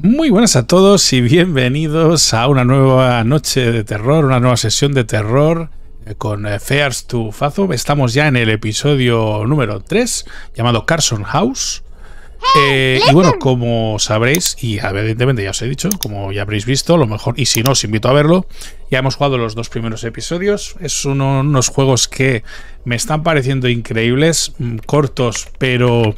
Muy buenas a todos y bienvenidos a una nueva noche de terror, una nueva sesión de terror eh, con eh, Fears to Fazo. Estamos ya en el episodio número 3 llamado Carson House. Eh, y bueno, como sabréis, y evidentemente ya os he dicho, como ya habréis visto, lo mejor, y si no, os invito a verlo, ya hemos jugado los dos primeros episodios. Es uno, unos juegos que me están pareciendo increíbles, mm, cortos, pero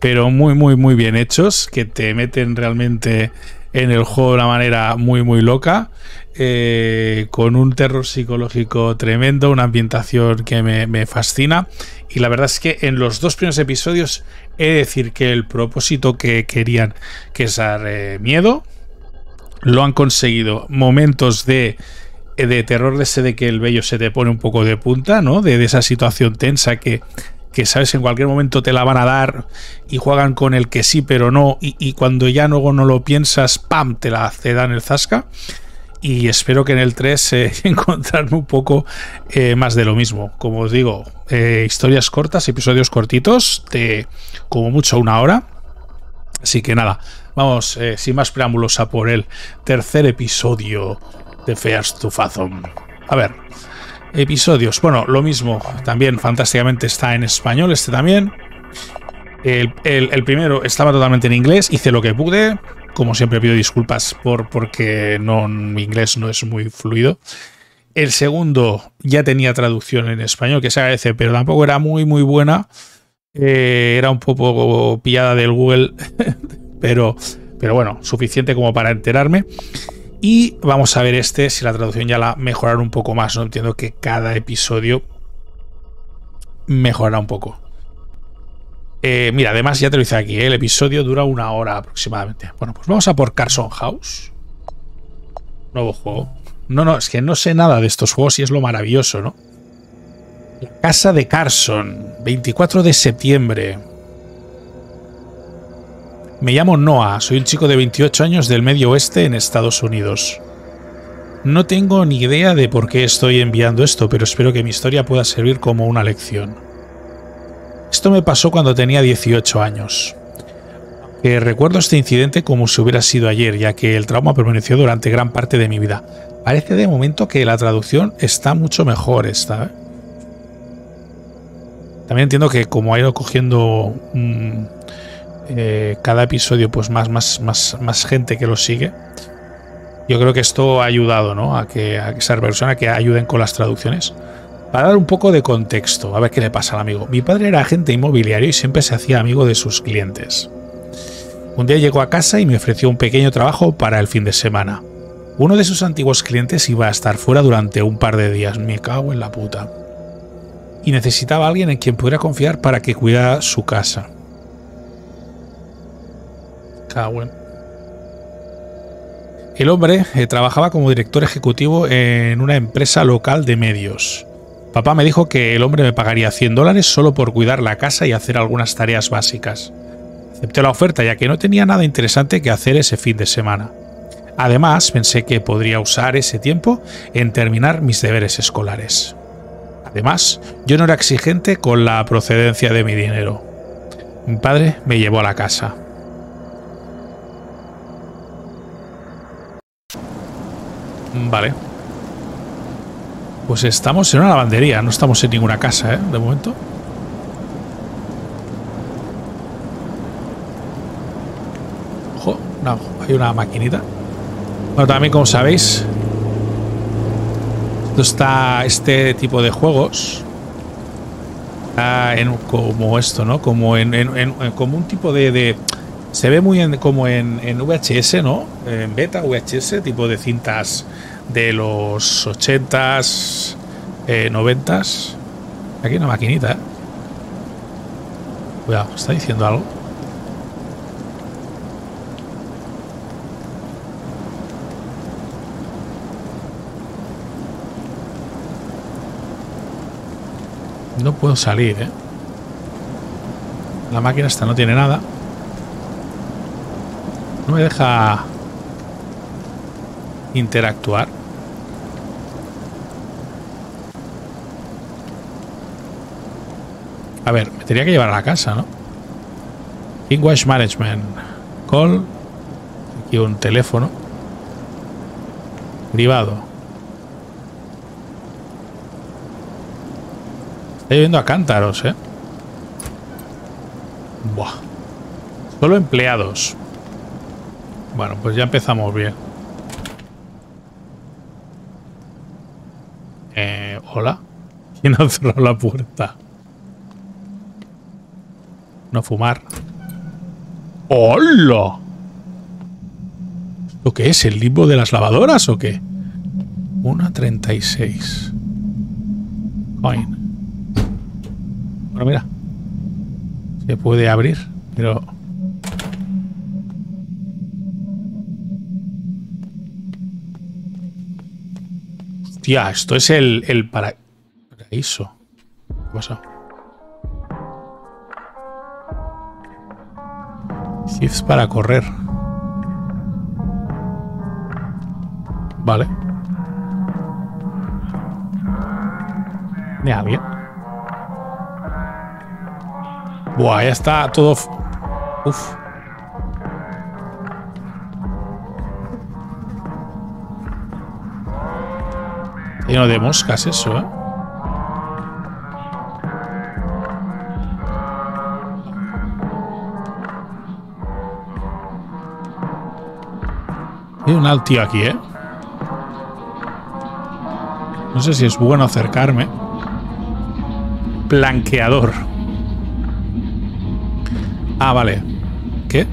pero muy, muy, muy bien hechos, que te meten realmente en el juego de una manera muy, muy loca, eh, con un terror psicológico tremendo, una ambientación que me, fascina. Y la verdad es que en los dos primeros episodios he de decir que el propósito que querían, que es dar eh, miedo, lo han conseguido. Momentos de de terror de ese de que el vello se te pone un poco de punta, ¿no? De, de esa situación tensa que que sabes en cualquier momento te la van a dar y juegan con el que sí pero no y, cuando ya luego no lo piensas, ¡pam! te la te dan el zasca. Y espero que en el 3 eh, encontrarme un poco eh, más de lo mismo. Como os digo, eh, historias cortas, episodios cortitos, de como mucho una hora. Así que nada, vamos sin más preámbulos a por el tercer episodio de Fears to Fathom. A ver, episodios. Bueno, lo mismo, también fantásticamente está en español, este también. El, primero estaba totalmente en inglés, hice lo que pude. Como siempre pido disculpas por porque no, mi inglés no es muy fluido. El segundo ya tenía traducción en español, que se agradece, pero tampoco era muy, muy buena. Eh, era un poco pillada del Google, pero, pero bueno, suficiente como para enterarme. Y vamos a ver este, si la traducción ya la mejorará un poco más. No entiendo que cada episodio mejorará un poco. Eh, mira, además ya te lo hice aquí, ¿eh? el episodio dura una hora aproximadamente. Bueno, pues vamos a por Carson House. Nuevo juego. No, no, es que no sé nada de estos juegos y es lo maravilloso, ¿no? La casa de Carson, 24 de septiembre. Me llamo Noah, soy un chico de 28 años del medio oeste en Estados Unidos. No tengo ni idea de por qué estoy enviando esto, pero espero que mi historia pueda servir como una lección. Esto me pasó cuando tenía 18 años. Recuerdo este incidente como si hubiera sido ayer, ya que el trauma permaneció durante gran parte de mi vida. Parece de momento que la traducción está mucho mejor esta. ¿eh? También entiendo que como ha ido cogiendo eh, cada episodio pues más, más, más, más gente que lo sigue. Yo creo que esto ha ayudado ¿no? a, que, a esa persona que ayuden con las traducciones. Para dar un poco de contexto, a ver qué le pasa al amigo. Mi padre era agente inmobiliario y siempre se hacía amigo de sus clientes. Un día llegó a casa y me ofreció un pequeño trabajo para el fin de semana. Uno de sus antiguos clientes iba a estar fuera durante un par de días. Me cago en la puta. Y necesitaba a alguien en quien pudiera confiar para que cuidara su casa. El hombre eh, trabajaba como director ejecutivo en una empresa local de medios. Papá me dijo que el hombre me pagaría 100 dólares solo por cuidar la casa y hacer algunas tareas básicas. Acepté la oferta ya que no tenía nada interesante que hacer ese fin de semana. Además, pensé que podría usar ese tiempo en terminar mis deberes escolares. Además, yo no era exigente con la procedencia de mi dinero. Mi padre me llevó a la casa. Vale. Pues estamos en una lavandería, no estamos en ninguna casa, ¿eh? De momento. Ojo, no, hay una maquinita. Bueno, también como sabéis, esto está este tipo de juegos en, como esto, ¿no? Como en, como un tipo de se ve muy como en, VHS, ¿no? En beta, VHS, tipo de cintas de los 80s, 90s. Aquí hay una maquinita, ¿eh? Cuidado, ¿está diciendo algo? No puedo salir, ¿eh? La máquina esta no tiene nada. No me deja interactuar. A ver, me tenía que llevar a la casa, ¿no? English Management. Call. Y un teléfono. Privado. Está lloviendo a cántaros, ¿eh? Buah. Solo empleados. Bueno, pues ya empezamos bien. Eh, ¿Hola? ¿Quién ha cerrado la puerta? No fumar. ¡Hola! ¿Lo que es? ¿El limbo de las lavadoras o qué? 1.36. Coin. Bueno, mira. Se puede abrir, pero... Hostia, esto es el, el para... paraíso. ¿Qué pasa? Shifts para correr. Vale. Ya, bien. Buah, ya está todo... Uf. Lleno de moscas eso, ¿eh? Hay un altio aquí, ¿eh? No sé si es bueno acercarme. Blanqueador. Ah, vale. ¿Qué?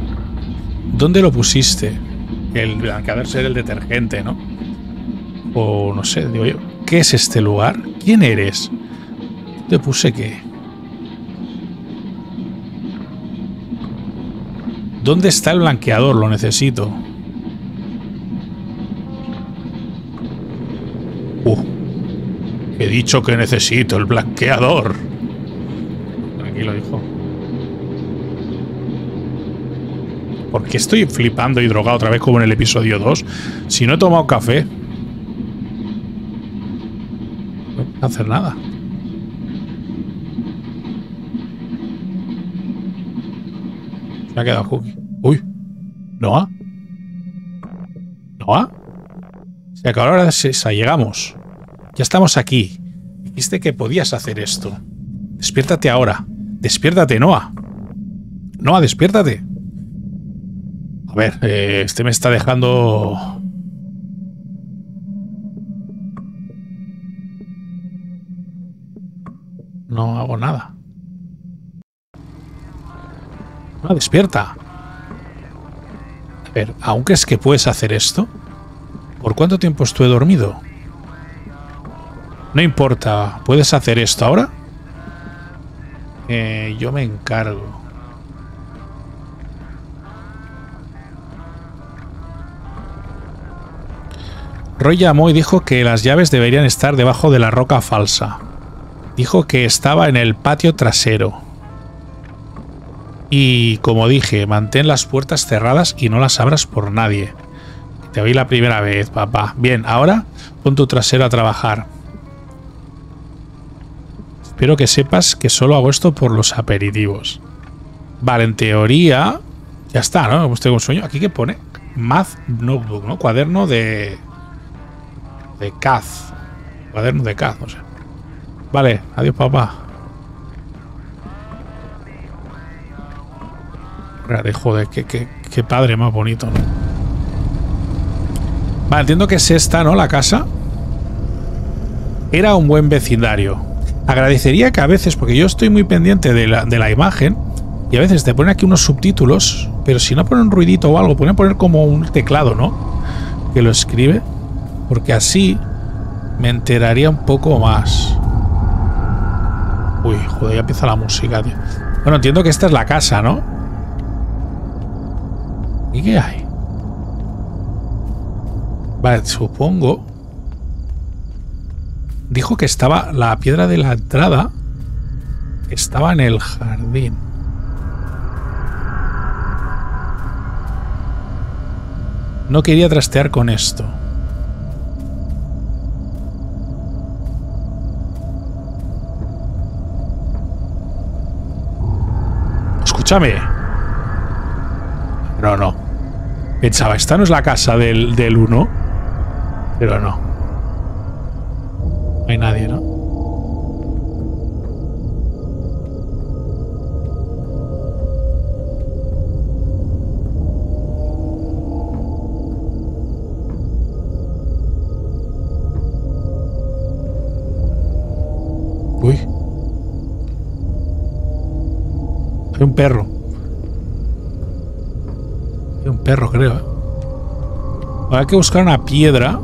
¿Dónde lo pusiste? El blanqueador ser el detergente, ¿no? O no sé, digo yo. ¿Qué es este lugar? ¿Quién eres? ¿Te puse qué? ¿Dónde está el blanqueador? Lo necesito. Uh, he dicho que necesito el blanqueador. Tranquilo, hijo. ¿Por qué estoy flipando y drogado otra vez como en el episodio 2? Si no he tomado café. No puedo hacer nada. Se ha quedado Cookie. Uy. ¿Noah? ¿Noah? Se acabó la hora de esa. Llegamos. Ya estamos aquí. Dijiste que podías hacer esto. Despiértate ahora. Despiértate, Noah. Noah, despiértate. A ver, eh, este me está dejando... No hago nada. No, despierta. A ver, ¿aún crees que puedes hacer esto? ¿Por cuánto tiempo estuve dormido? No importa. ¿Puedes hacer esto ahora? Eh, yo me encargo. Roy llamó y dijo que las llaves deberían estar debajo de la roca falsa. Dijo que estaba en el patio trasero. Y como dije, mantén las puertas cerradas y no las abras por nadie. Te oí la primera vez, papá. Bien, ahora pon tu trasero a trabajar. Espero que sepas que solo hago esto por los aperitivos. Vale, en teoría... Ya está, ¿no? Como tengo un sueño. ¿Aquí qué pone? Math Notebook, ¿no? Cuaderno de... De Kaz. Cuaderno de Kaz, no sé. Vale, adiós, papá. Joder, qué, qué, qué padre más bonito, ¿no? Vale, entiendo que es esta, ¿no? La casa. Era un buen vecindario. Agradecería que a veces, porque yo estoy muy pendiente de la, de la imagen, y a veces te ponen aquí unos subtítulos, pero si no ponen un ruidito o algo, pueden poner como un teclado, ¿no? Que lo escribe. Porque así me enteraría un poco más. Uy, joder, ya empieza la música, tío. Bueno, entiendo que esta es la casa, ¿no? ¿Y qué hay? Vale, supongo. Dijo que estaba la piedra de la entrada. Estaba en el jardín. No quería trastear con esto. Escúchame. No, no. Pensaba, esta no es la casa del, del 1. Pero no. No hay nadie, ¿no? Hay un perro. Hay un perro, creo. ¿eh? Hay que buscar una piedra.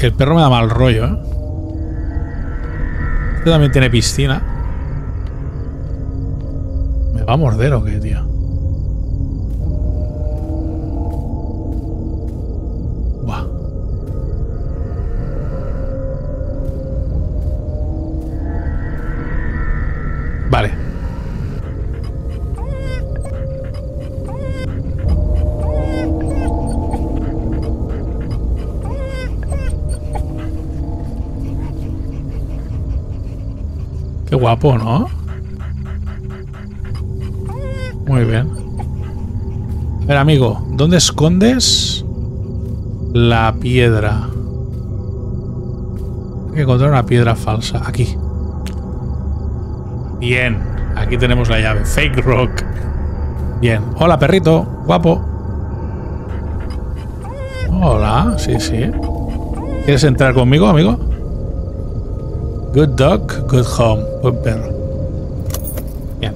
El perro me da mal rollo, ¿eh? Este también tiene piscina. ¿Me va a morder o qué, tío? Guapo, ¿no? Muy bien. A ver, amigo, ¿dónde escondes la piedra? Hay que encontrar una piedra falsa. Aquí. Bien. Aquí tenemos la llave. Fake rock. Bien. Hola, perrito. Guapo. Hola. Sí, sí. ¿Quieres entrar conmigo, amigo? Good dog, good home. Buen perro. Bien.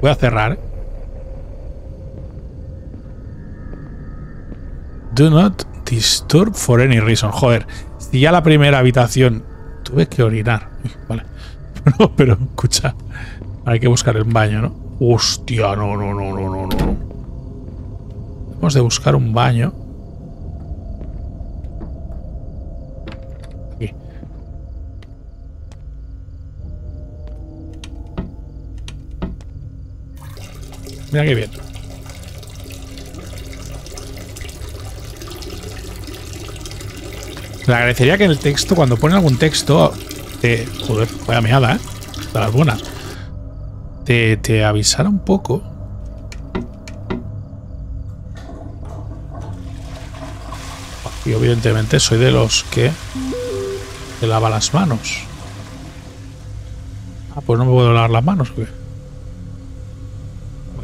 Voy a cerrar. ¿eh? Do not disturb for any reason. Joder, si ya la primera habitación tuve que orinar. Uy, Vale. No, pero escucha. Hay que buscar el baño, ¿no? Hostia, no, no, no, no, no, no. Hemos de buscar un baño. Mira qué bien. Le agradecería que en el texto, cuando pone algún texto, te. Joder, vaya meada, ¿eh? De las buenas. Te, te avisara un poco. Y evidentemente soy de los que se lava las manos. Ah, pues no me puedo lavar las manos. ¿o qué?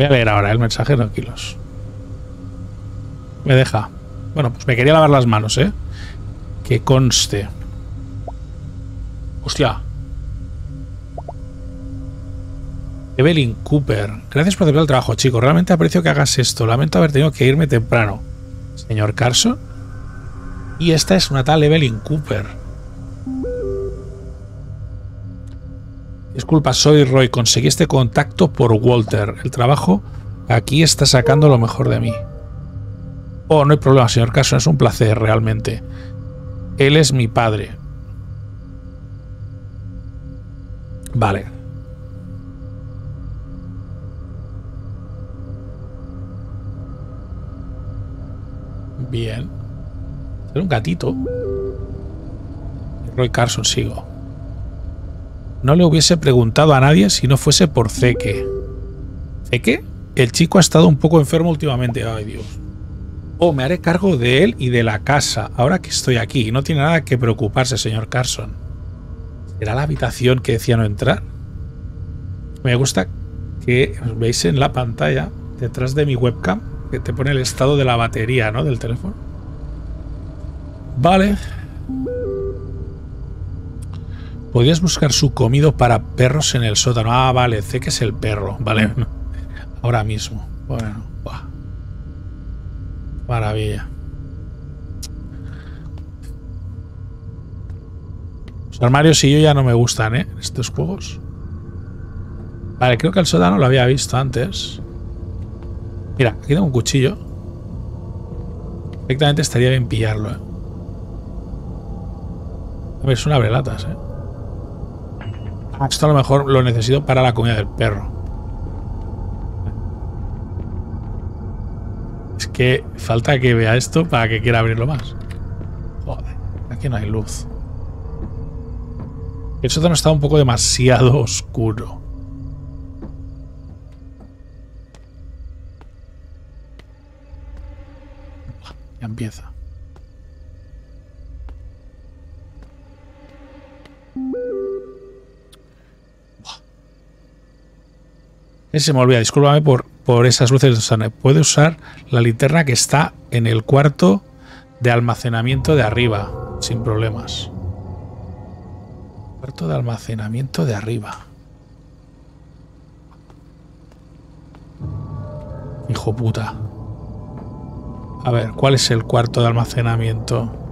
Voy a leer ahora el mensaje, tranquilos. Me deja. Bueno, pues me quería lavar las manos, ¿eh? Que conste. Hostia. Evelyn Cooper. Gracias por aceptar el trabajo, chicos. Realmente aprecio que hagas esto. Lamento haber tenido que irme temprano. Señor Carson. Y esta es una tal Evelyn Cooper. Disculpa, soy Roy. Conseguí este contacto por Walter. El trabajo aquí está sacando lo mejor de mí. Oh, no hay problema, señor Carson. Es un placer, realmente. Él es mi padre. Vale. Bien. Era un gatito. Roy Carson, sigo. No le hubiese preguntado a nadie si no fuese por Zeke. ¿Zeke? El chico ha estado un poco enfermo últimamente. Ay, Dios. Oh, me haré cargo de él y de la casa, ahora que estoy aquí. No tiene nada que preocuparse, señor Carson. ¿Era la habitación que decía no entrar? Me gusta que veis en la pantalla, detrás de mi webcam, que te pone el estado de la batería, ¿no? Del teléfono. Vale. Podrías buscar su comido para perros en el sótano. Ah, vale, sé que es el perro. Vale. Ahora mismo. Bueno, buah. Maravilla. Los armarios y yo ya no me gustan, ¿eh? Estos juegos. Vale, creo que el sótano lo había visto antes. Mira, aquí tengo un cuchillo. Perfectamente estaría bien pillarlo, ¿eh? A ver, es un abrelatas, ¿eh? Esto a lo mejor lo necesito para la comida del perro. Es que falta que vea esto para que quiera abrirlo más. Joder, aquí no hay luz. El sótano está un poco demasiado oscuro. Ya empieza. Ese me olvida, discúlpame por, por esas luces de Puede usar la linterna que está en el cuarto de almacenamiento de arriba, sin problemas. Cuarto de almacenamiento de arriba. Hijo puta. A ver, ¿cuál es el cuarto de almacenamiento?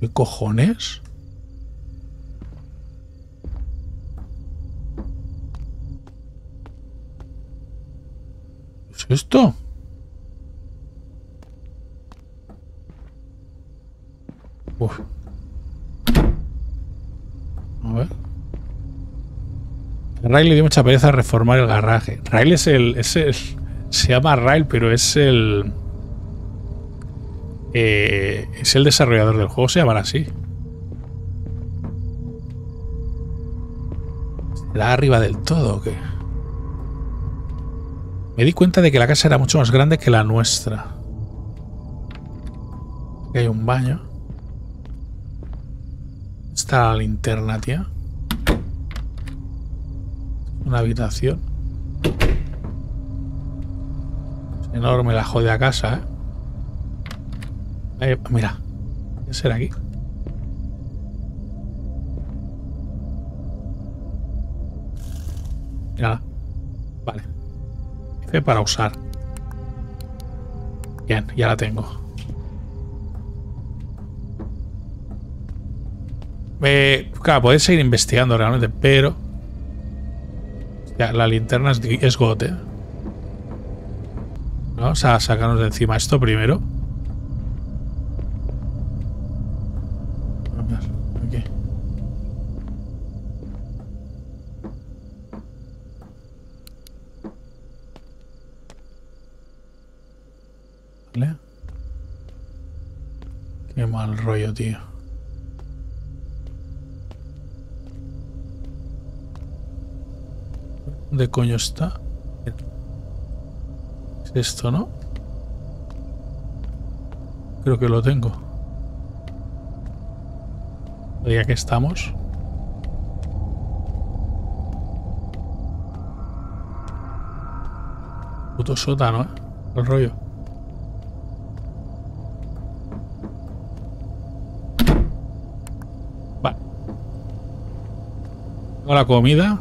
¿Qué cojones? ¿Qué es esto? Uf. A ver. Le dio mucha pereza reformar el garaje. Rail es el, es el. Se llama Rail, pero es el. Eh, es el desarrollador del juego, se llamará así. ¿Será arriba del todo o qué? Me di cuenta de que la casa era mucho más grande que la nuestra. Aquí hay un baño. Está la linterna, tía. Una habitación. Es enorme la jodida casa, ¿eh? Eh, mira. ¿Qué será aquí? Mira. Vale. F para usar. Bien, ya la tengo. Eh, claro, podéis seguir investigando realmente, pero... Ya, la linterna es, gote. Vamos a sacarnos de encima esto primero. Qué mal rollo, tío. ¿Dónde coño está? Es esto, ¿no? Creo que lo tengo. Ya que estamos. Puto sótano, ¿eh? El rollo. La comida.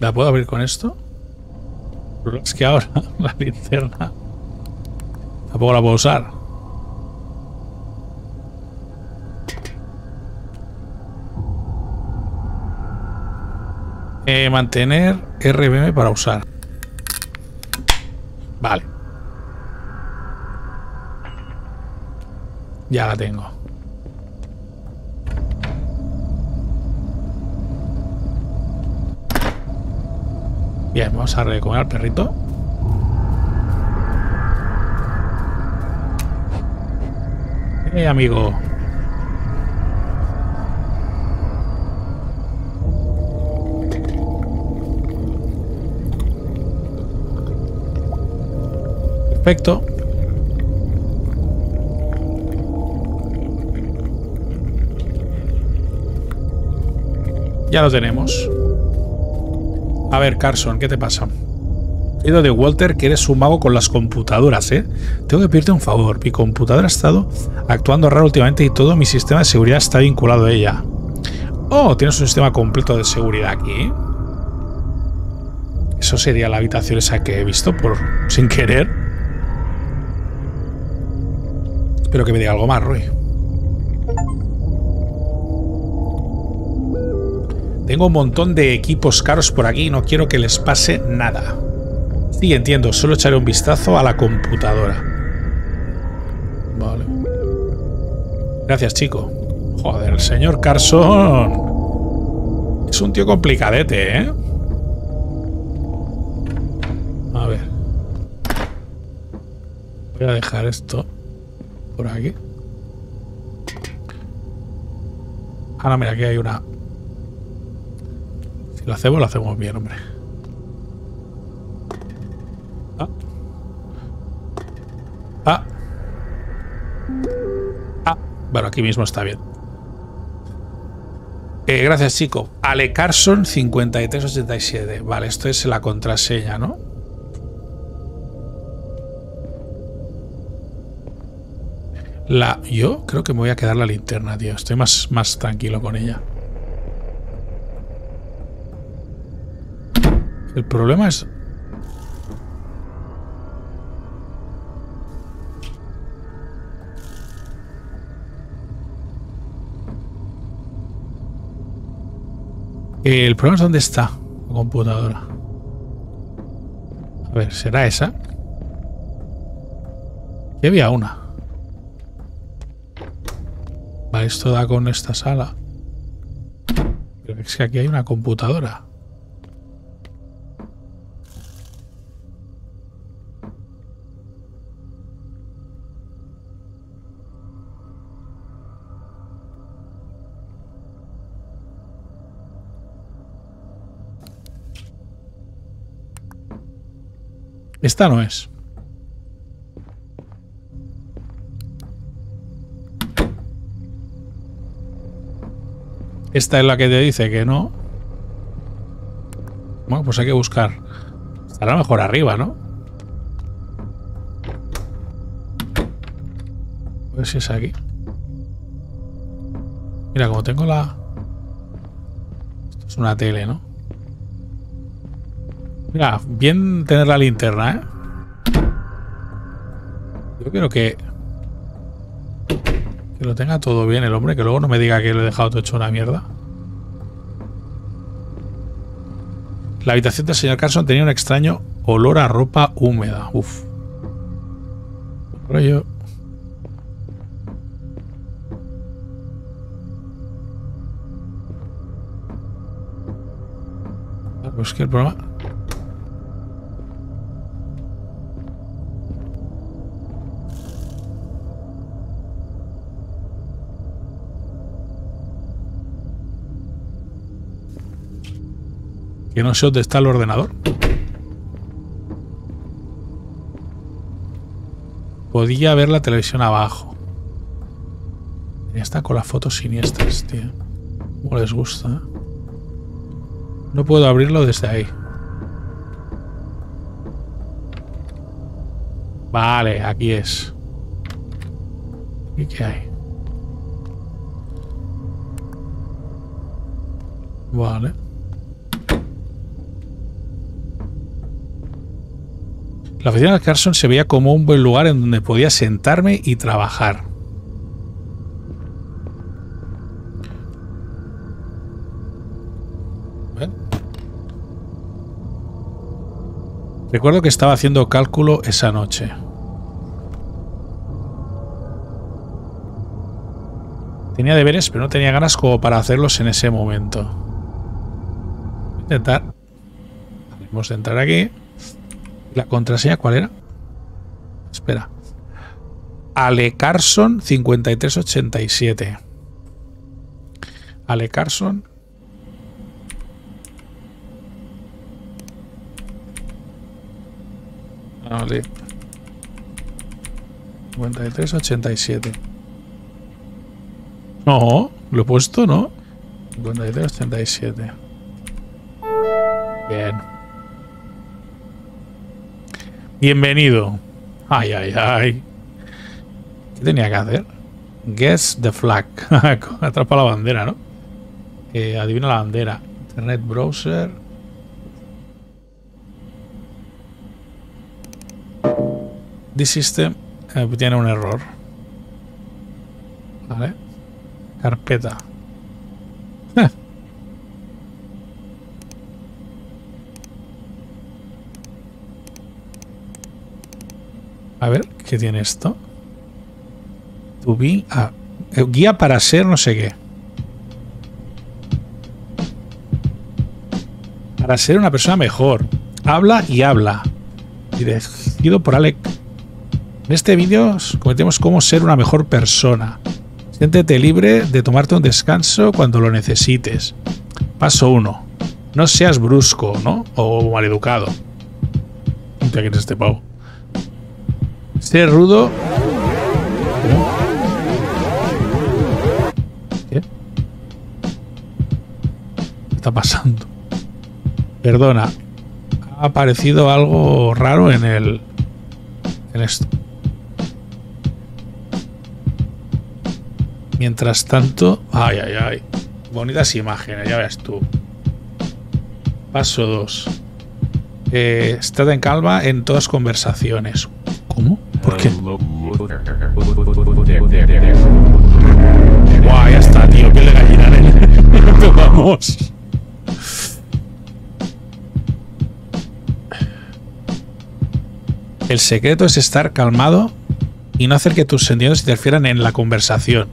¿La puedo abrir con esto? Es que ahora la linterna tampoco la puedo usar. Eh, mantener RBM para usar. Vale. Ya la tengo. Bien, vamos a recoger al perrito. Eh, amigo. Perfecto. Ya lo tenemos. A ver, Carson, ¿qué te pasa? Oído de Walter que eres un mago con las computadoras, ¿eh? Tengo que pedirte un favor. Mi computadora ha estado actuando raro últimamente y todo mi sistema de seguridad está vinculado a ella. Oh, tienes un sistema completo de seguridad aquí. Eso sería la habitación esa que he visto por sin querer. Espero que me diga algo más, Roy. Tengo un montón de equipos caros por aquí y no quiero que les pase nada. Sí, entiendo, solo echaré un vistazo a la computadora. Vale. Gracias, chico. Joder, el señor Carson. Es un tío complicadete, ¿eh? A ver. Voy a dejar esto por aquí. Ahora mira, aquí hay una... Si lo hacemos, lo hacemos bien, hombre. Ah. Ah. Ah. Bueno, aquí mismo está bien. Eh, gracias, chico. Ale Carson 5387. Vale, esto es la contraseña, ¿no? La, yo creo que me voy a quedar la linterna, tío. Estoy más, más tranquilo con ella. El problema es... El problema es dónde está la computadora. A ver, ¿será esa? Aquí había una. Vale, esto da con esta sala. Pero es que aquí hay una computadora. Esta no es. Esta es la que te dice que no. Bueno, pues hay que buscar. Estará mejor arriba, ¿no? Ver si es aquí. Mira, como tengo la... Esto es una tele, ¿no? Mira, bien tener la linterna, ¿eh? Yo quiero que... Que lo tenga todo bien el hombre, que luego no me diga que lo he dejado todo hecho una mierda. La habitación del señor Carson tenía un extraño olor a ropa húmeda. Uf. Pero yo... Pues que el problema... No sé dónde está el ordenador. Podía ver la televisión abajo. Está con las fotos siniestras, tío. Como les gusta. ¿eh? No puedo abrirlo desde ahí. Vale, aquí es. ¿Y qué hay? Vale. La oficina de Carson se veía como un buen lugar en donde podía sentarme y trabajar. Recuerdo que estaba haciendo cálculo esa noche. Tenía deberes, pero no tenía ganas como para hacerlos en ese momento. Voy a intentar. Vamos a entrar aquí. ¿La contraseña cuál era? Espera. Ale Carson 5387. Ale Carson. Vale. 5387. No, lo he puesto, ¿no? 5387. Bien. Bienvenido. Ay, ay, ay. ¿Qué tenía que hacer? Guess the flag. Atrapa la bandera, ¿no? Eh, adivina la bandera. Internet browser. This system eh, tiene un error. Vale. Carpeta. A ver, ¿qué tiene esto? To be a Eh, Guía para ser no sé qué. Para ser una persona mejor. Habla y habla. Dirigido por Alec. En este vídeo cometemos cómo ser una mejor persona. Siéntete libre de tomarte un descanso cuando lo necesites. Paso 1. No seas brusco, ¿no? O maleducado. Mira quién es este pavo. Ser rudo. ¿Qué? ¿Qué está pasando? Perdona. Ha aparecido algo raro en el. En esto. Mientras tanto. Ay, ay, ay. Bonitas imágenes, ya ves tú. Paso 2. Eh, estate en calma en todas conversaciones. ¿Cómo? ¿Por qué? Guau, ya está, tío. Que le gallinaré. Vamos. El secreto es estar calmado y no hacer que tus sentidos interfieran en la conversación.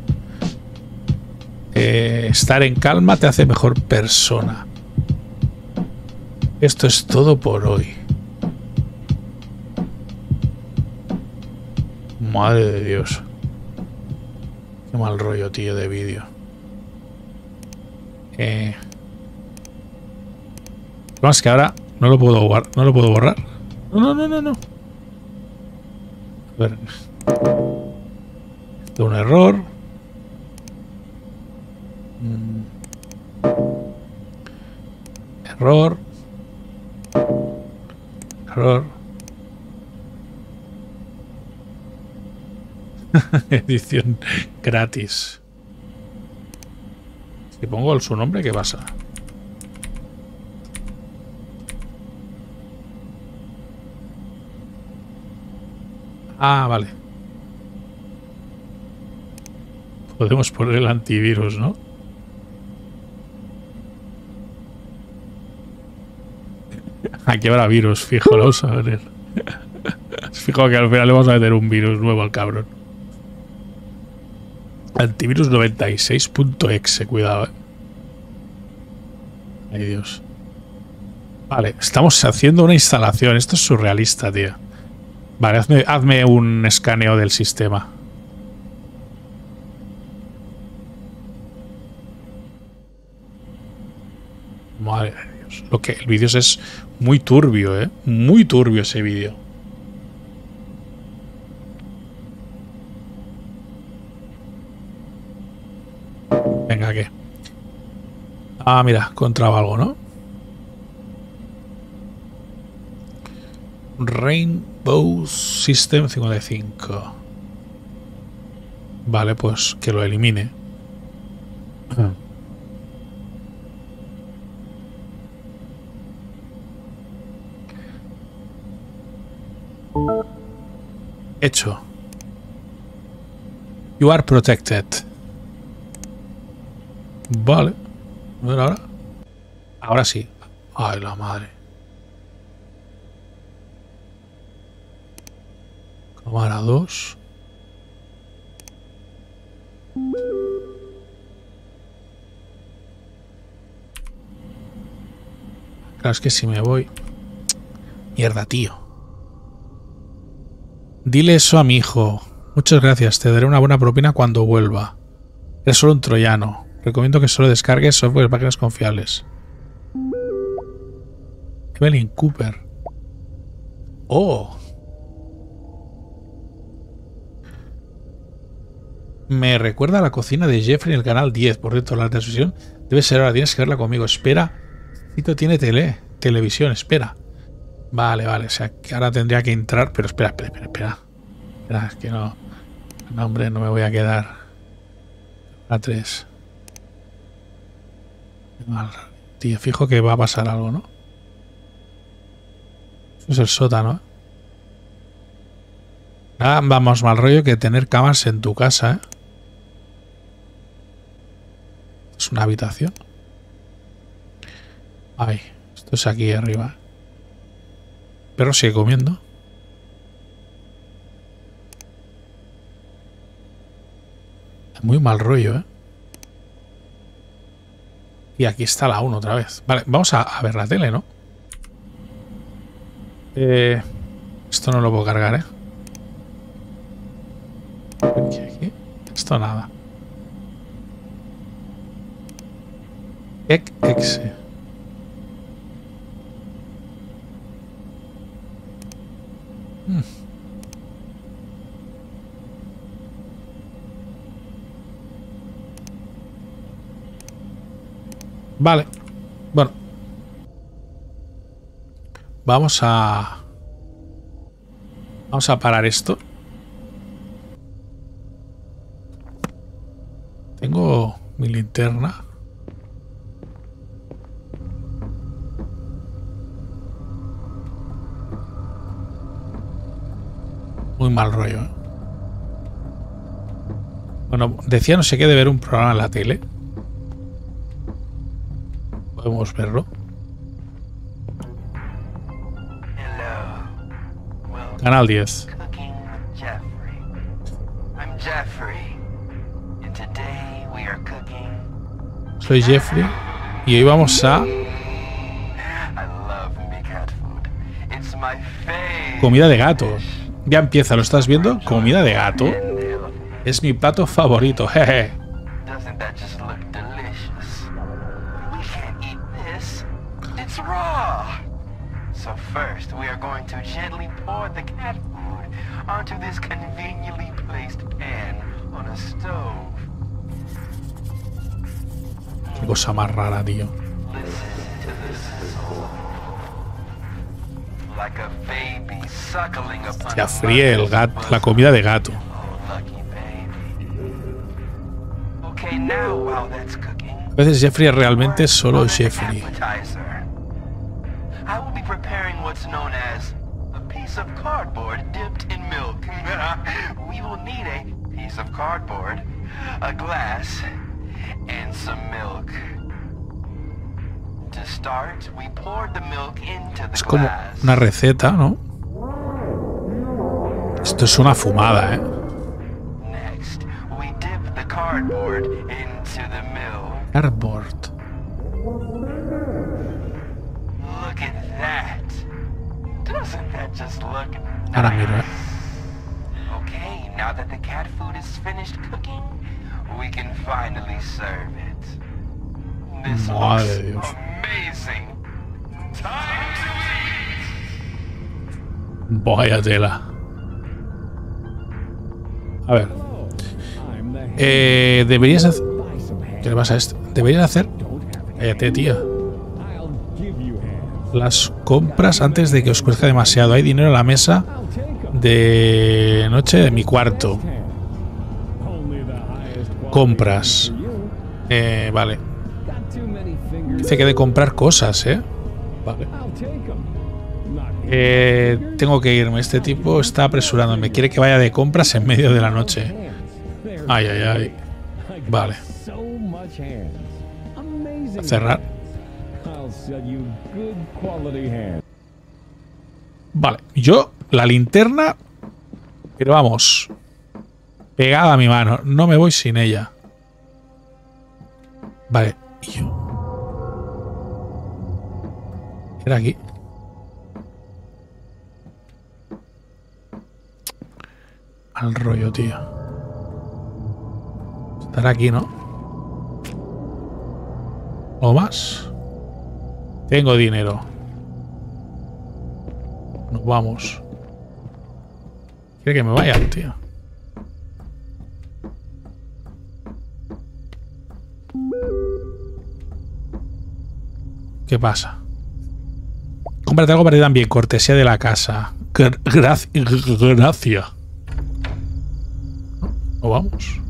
Eh, estar en calma te hace mejor persona. Esto es todo por hoy. Madre de Dios. Qué mal rollo, tío, de vídeo. Eh... Es que ahora no lo puedo borrar. No lo puedo borrar. No, no, no, no, no. A ver. Esto es un error. Mm. Error. Error. Edición gratis. Si pongo su nombre, ¿qué pasa? Ah, vale. Podemos poner el antivirus, ¿no? Aquí habrá virus, fijo, lo vamos a ver. Fijo que al final le vamos a meter un virus nuevo al cabrón. Antivirus 96.exe, cuidado, eh. Ay, Dios. Vale, estamos haciendo una instalación. Esto es surrealista, tío. Vale, hazme, hazme un escaneo del sistema. Madre de Dios. Lo que el vídeo es muy turbio, ¿eh? Muy turbio ese vídeo. Venga, ¿qué? Ah, mira, encontraba algo, ¿no? Rainbow System 55. Vale, pues que lo elimine. Hecho. You are protected. Vale. A ahora. Ahora sí. Ay, la madre. Cámara 2. Claro, es que si me voy... Mierda, tío. Dile eso a mi hijo. Muchas gracias, te daré una buena propina cuando vuelva. Es solo un troyano. Recomiendo que solo descargues software de páginas confiables. Evelyn Cooper. Oh. Me recuerda a la cocina de Jeffrey en el canal 10. Por cierto, la televisión debe ser ahora. Tienes que verla conmigo. Espera. Tito tiene tele. Televisión. Espera. Vale, vale. O sea, que ahora tendría que entrar. Pero espera, espera, espera. Espera. espera es que no. No, hombre, no me voy a quedar. A 3. Tío, fijo que va a pasar algo, ¿no? Eso es el sótano, ¿eh? Nada, vamos, mal rollo que tener camas en tu casa, ¿eh? Es una habitación. Ay, esto es aquí arriba. Pero sigue comiendo. Muy mal rollo, ¿eh? Y aquí está la 1 otra vez. Vale, vamos a, ver la tele, ¿no? Eh, esto no lo puedo cargar, ¿eh? Esto nada. Exe. Hmm. Vale. Bueno. Vamos a... Vamos a parar esto. Tengo mi linterna. Muy mal rollo. ¿eh? Bueno, decía no sé qué de ver un programa en la tele. Podemos verlo. Canal 10. Soy Jeffrey y hoy vamos a comida de gato. Ya empieza, ¿lo estás viendo? Comida de gato. Es mi plato favorito, jeje. Cosa más rara, tío. Ya fríe el gato, la comida de gato. A veces Jeffrey es realmente solo Jeffrey. Receta, ¿no? Esto es una fumada, ¿eh? Next, we dip the cardboard into the milk. Cardboard. A ver. Eh, deberías hacer... ¿Qué le pasa a esto? Deberías hacer... Cállate, tío las compras antes de que os crezca demasiado. Hay dinero en la mesa de noche de mi cuarto. Compras. Eh, vale. Dice que de comprar cosas, ¿eh? Vale. Eh, tengo que irme. Este tipo está apresurándome. Quiere que vaya de compras en medio de la noche. Ay, ay, ay. Vale. cerrar. Vale, yo la linterna, pero vamos, pegada a mi mano, no me voy sin ella. Vale. Era aquí. Al rollo, tío. Estará aquí, ¿no? ¿O más? Tengo dinero. Nos vamos. Quiere que me vaya, tío. ¿Qué pasa? Cómprate algo para ir también. Cortesía de la casa. Gracias. Gracia. ¿No vamos?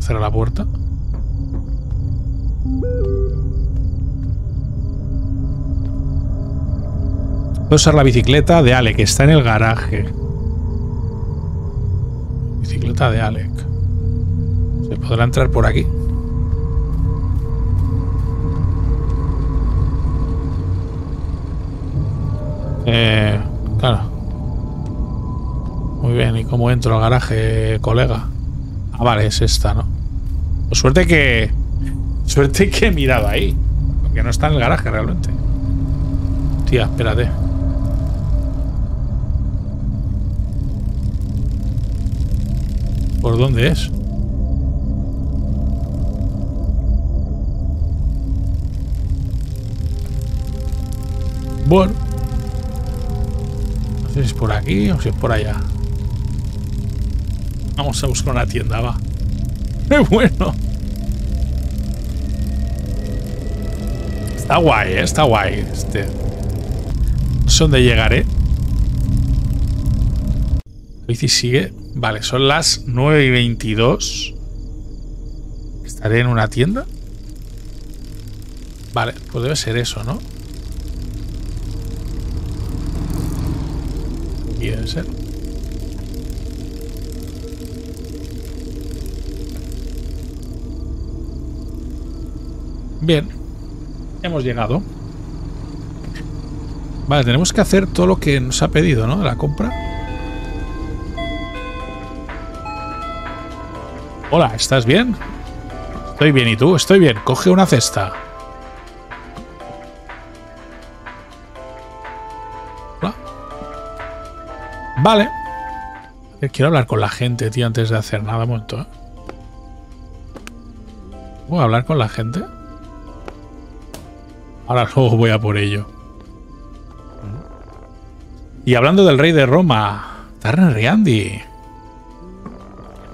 Cerrar la puerta. A usar la bicicleta de Alec, está en el garaje. Bicicleta de Alec. ¿Se podrá entrar por aquí? Eh, claro. Muy bien, ¿y cómo entro al garaje, colega? Ah, vale, es esta, ¿no? Pues suerte que... Suerte que he mirado ahí. Porque no está en el garaje realmente. Tía, espérate. ¿Por dónde es? Bueno. No sé si es por aquí o si es por allá. Vamos a buscar una tienda, va. ¡Qué bueno! Está guay, ¿eh? Está guay. Este. No sé dónde llegaré. Bici sigue. Vale, son las 9 y 22. ¿Estaré en una tienda? Vale, pues debe ser eso, ¿no? Debe ser. Bien. Hemos llegado. Vale, tenemos que hacer todo lo que nos ha pedido, ¿no? De la compra. Hola, ¿estás bien? Estoy bien, ¿y tú? Estoy bien. Coge una cesta. Hola. Vale. Quiero hablar con la gente, tío, antes de hacer nada. Un momento, ¿eh? ¿Puedo hablar con la gente? Ahora luego voy a por ello. Y hablando del rey de Roma, Tarner Riandi.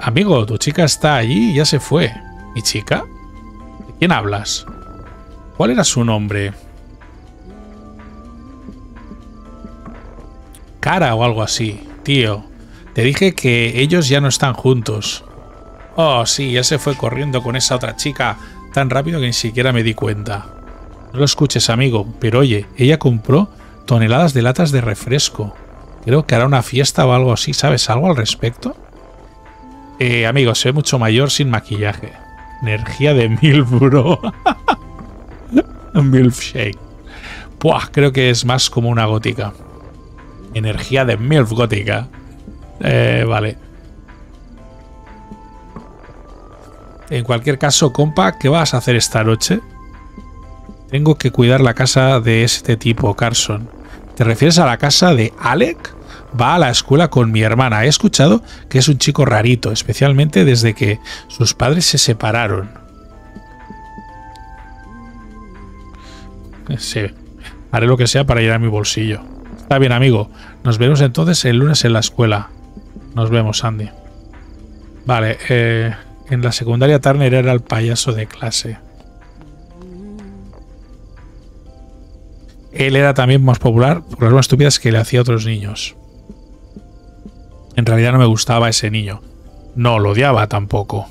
Amigo, tu chica está allí y ya se fue. ¿Mi chica? ¿De quién hablas? ¿Cuál era su nombre? Cara o algo así. Tío, te dije que ellos ya no están juntos. Oh, sí, ya se fue corriendo con esa otra chica tan rápido que ni siquiera me di cuenta. No lo escuches, amigo, pero oye, ella compró toneladas de latas de refresco. Creo que hará una fiesta o algo así, ¿sabes algo al respecto? Eh, amigo, se ve mucho mayor sin maquillaje. Energía de MILF, bro. Milkshake. Puah, creo que es más como una gótica. Energía de MILF gótica. Eh, vale. En cualquier caso, compa, ¿qué vas a hacer esta noche? Tengo que cuidar la casa de este tipo, Carson. ¿Te refieres a la casa de Alec? Va a la escuela con mi hermana. He escuchado que es un chico rarito, especialmente desde que sus padres se separaron. Sí, haré lo que sea para a mi bolsillo. Está bien, amigo. Nos vemos entonces el lunes en la escuela. Nos vemos, Andy. Vale, eh, en la secundaria Turner era el payaso de clase. Él era también más popular por las más estúpidas que le hacía a otros niños. En realidad no me gustaba ese niño. No lo odiaba tampoco.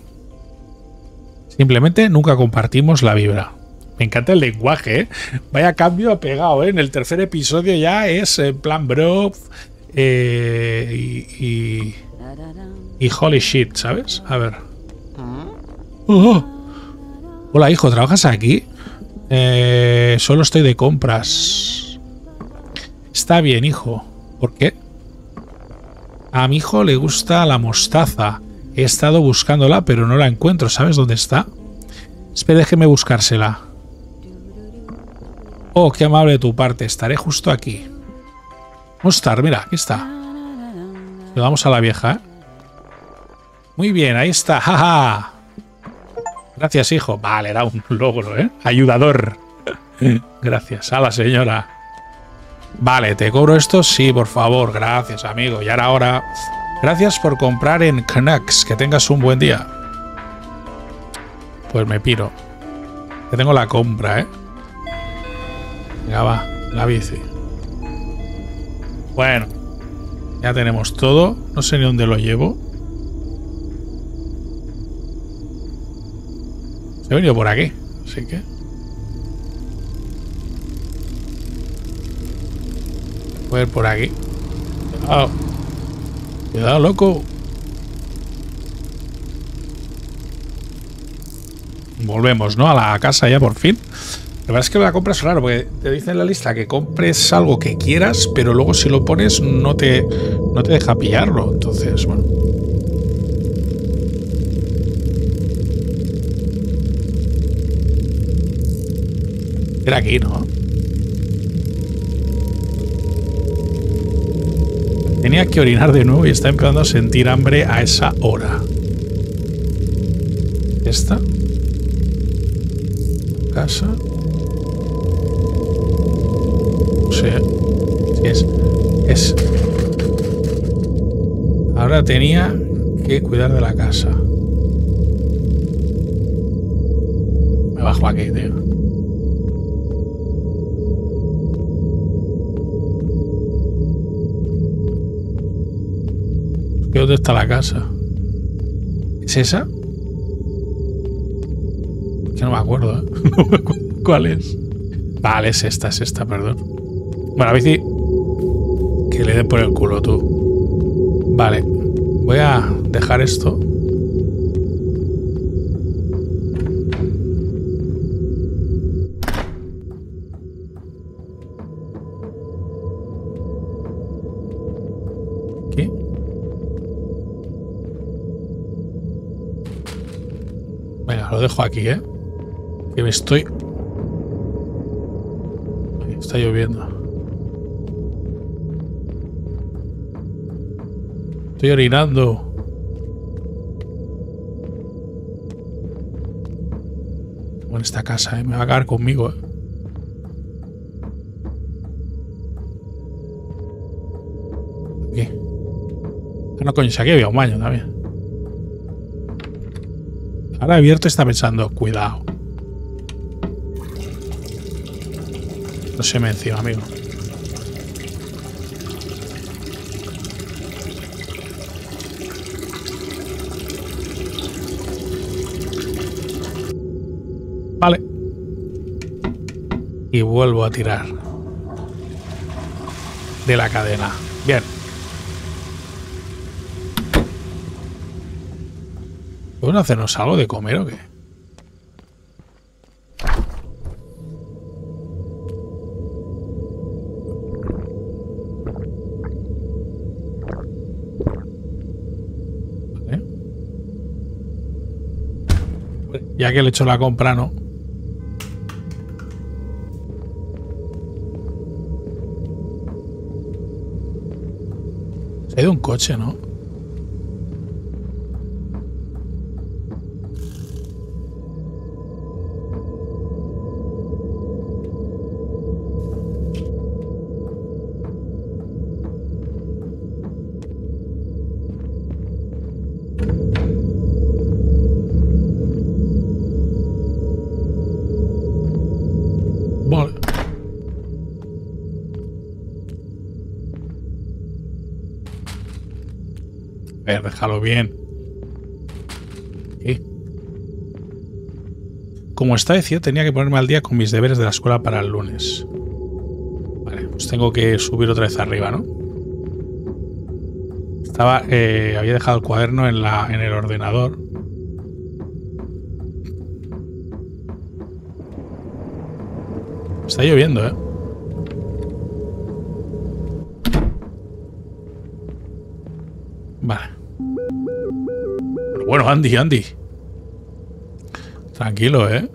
Simplemente nunca compartimos la vibra. Me encanta el lenguaje, ¿eh? Vaya cambio ha pegado, ¿eh? En el tercer episodio ya es en plan bro eh, y, y, holy shit, ¿sabes? A ver. Oh. Hola, hijo, ¿trabajas aquí? Eh, solo estoy de compras. Está bien, hijo. ¿Por qué? A mi hijo le gusta la mostaza. He estado buscándola, pero no la encuentro. ¿Sabes dónde está? Espera, déjeme buscársela. Oh, qué amable de tu parte. Estaré justo aquí. Mostar, mira, aquí está. Le damos a la vieja, ¿eh? Muy bien, ahí está. ¡Ja, Gracias, hijo. Vale, era un logro, ¿eh? Ayudador. Gracias a la señora. Vale, ¿te cobro esto? Sí, por favor. Gracias, amigo. Y ahora, ahora... Gracias por comprar en Knacks. Que tengas un buen día. Pues me piro. Que tengo la compra, ¿eh? Venga, va. La bici. Bueno. Ya tenemos todo. No sé ni dónde lo llevo. He venido por aquí, así que... Voy a ir por aquí. Cuidado. Cuidado, loco. Volvemos, ¿no? A la casa ya por fin. La verdad es que la compra es raro porque te dice en la lista que compres algo que quieras, pero luego si lo pones no te, no te deja pillarlo. Entonces, bueno. Era aquí, ¿no? Tenía que orinar de nuevo y está empezando a sentir hambre a esa hora. ¿Esta? Casa. Sí. Es. Es. Ahora tenía que cuidar de la casa. Me bajo aquí, tío. ¿Dónde está la casa? ¿Es esa? Que no me acuerdo, ¿eh? ¿Cuál es? Vale, es esta, es esta, perdón. Bueno, a bici. Que le den por el culo, tú. Vale. Voy a dejar esto. Aquí, ¿eh? Que me estoy... Está lloviendo. Estoy orinando. en esta casa, ¿eh? Me va a cagar conmigo, ¿eh? Aquí. No, coño, aquí había un baño también. Ahora abierto está pensando, cuidado. No se me encima, amigo. Vale. Y vuelvo a tirar. De la cadena. Bien. ¿Pueden hacernos algo de comer o qué? Vale. Ya que le he hecho la compra, ¿no? Se ha ido un coche, ¿no? Déjalo bien. Como está decidido, tenía que ponerme al día con mis deberes de la escuela para el lunes. Vale, pues tengo que subir otra vez arriba, ¿no? Estaba, eh, había dejado el cuaderno en, la, en el ordenador. Está lloviendo, ¿eh? Bueno, Andy, Andy. Tranquilo, ¿eh?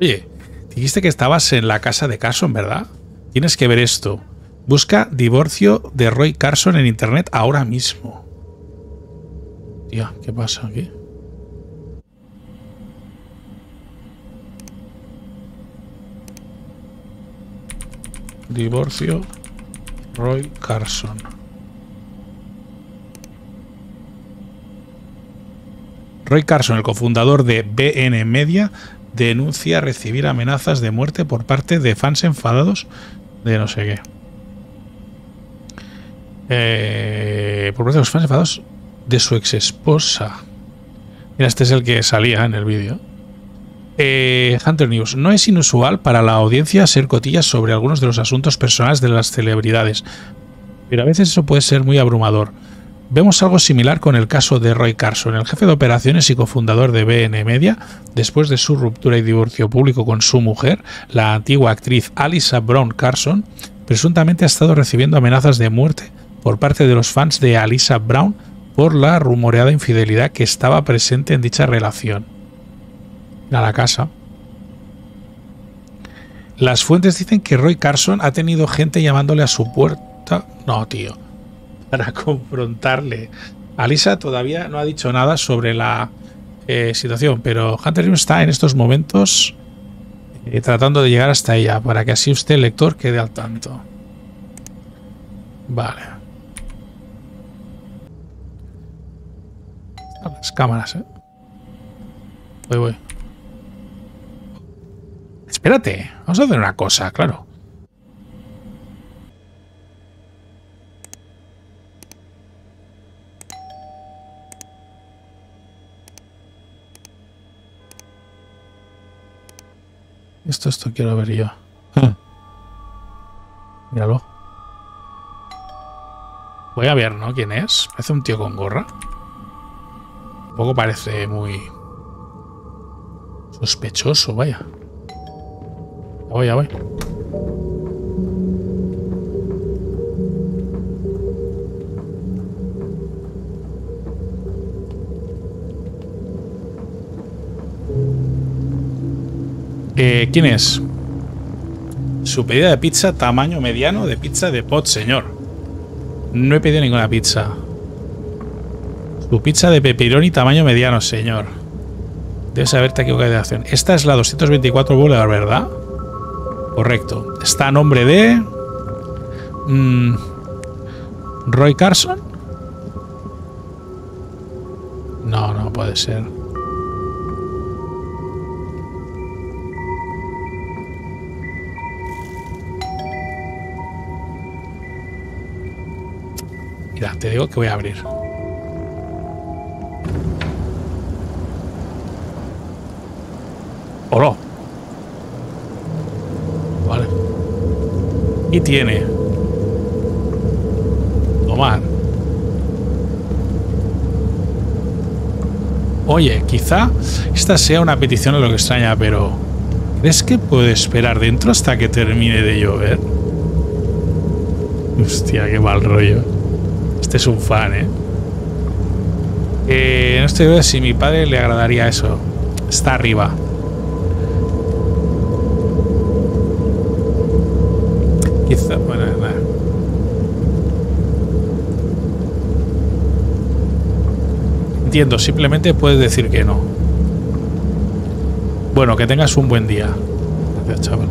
Oye, dijiste que estabas en la casa de Carson, ¿verdad? Tienes que ver esto. Busca divorcio de Roy Carson en internet ahora mismo. Tía, ¿qué pasa aquí? Divorcio Roy Carson. Roy Carson, el cofundador de BN Media, denuncia recibir amenazas de muerte por parte de fans enfadados de no sé qué. Eh, por parte de los fans enfadados de su ex esposa. Mira, este es el que salía en el vídeo. Eh, Hunter News. No es inusual para la audiencia ser cotillas sobre algunos de los asuntos personales de las celebridades, pero a veces eso puede ser muy abrumador. Vemos algo similar con el caso de Roy Carson, el jefe de operaciones y cofundador de BN Media, después de su ruptura y divorcio público con su mujer, la antigua actriz Alisa Brown Carson, presuntamente ha estado recibiendo amenazas de muerte por parte de los fans de Alisa Brown por la rumoreada infidelidad que estaba presente en dicha relación. A la casa. Las fuentes dicen que Roy Carson ha tenido gente llamándole a su puerta. No, tío. Para confrontarle. Alisa todavía no ha dicho nada sobre la eh, situación, pero Hunter está en estos momentos eh, tratando de llegar hasta ella para que así usted, lector, quede al tanto. Vale. Las cámaras, ¿eh? Voy, voy. Espérate, vamos a hacer una cosa, claro. Esto, esto quiero ver yo. Míralo. Voy a ver, ¿no? ¿Quién es? Parece un tío con gorra. Tampoco parece muy sospechoso, vaya. Ya voy, ya voy. Eh, ¿Quién es? Su pedida de pizza tamaño mediano de pizza de pot, señor. No he pedido ninguna pizza. Su pizza de pepperoni tamaño mediano, señor. Debes haberte equivocado de acción. Esta es la 224 Boulevard, ¿verdad? Correcto. Está a nombre de... Mm, Roy Carson. No, no puede ser. Te digo que voy a abrir. Hola. Vale. Y tiene. Tomar. Oye, quizá esta sea una petición a lo que extraña, pero ¿crees que puedo esperar dentro hasta que termine de llover? Hostia, qué mal rollo. Este es un fan, ¿eh? eh no estoy seguro si mi padre le agradaría eso. Está arriba. Quizá, bueno, nada. Entiendo, simplemente puedes decir que no. Bueno, que tengas un buen día. Gracias, chaval.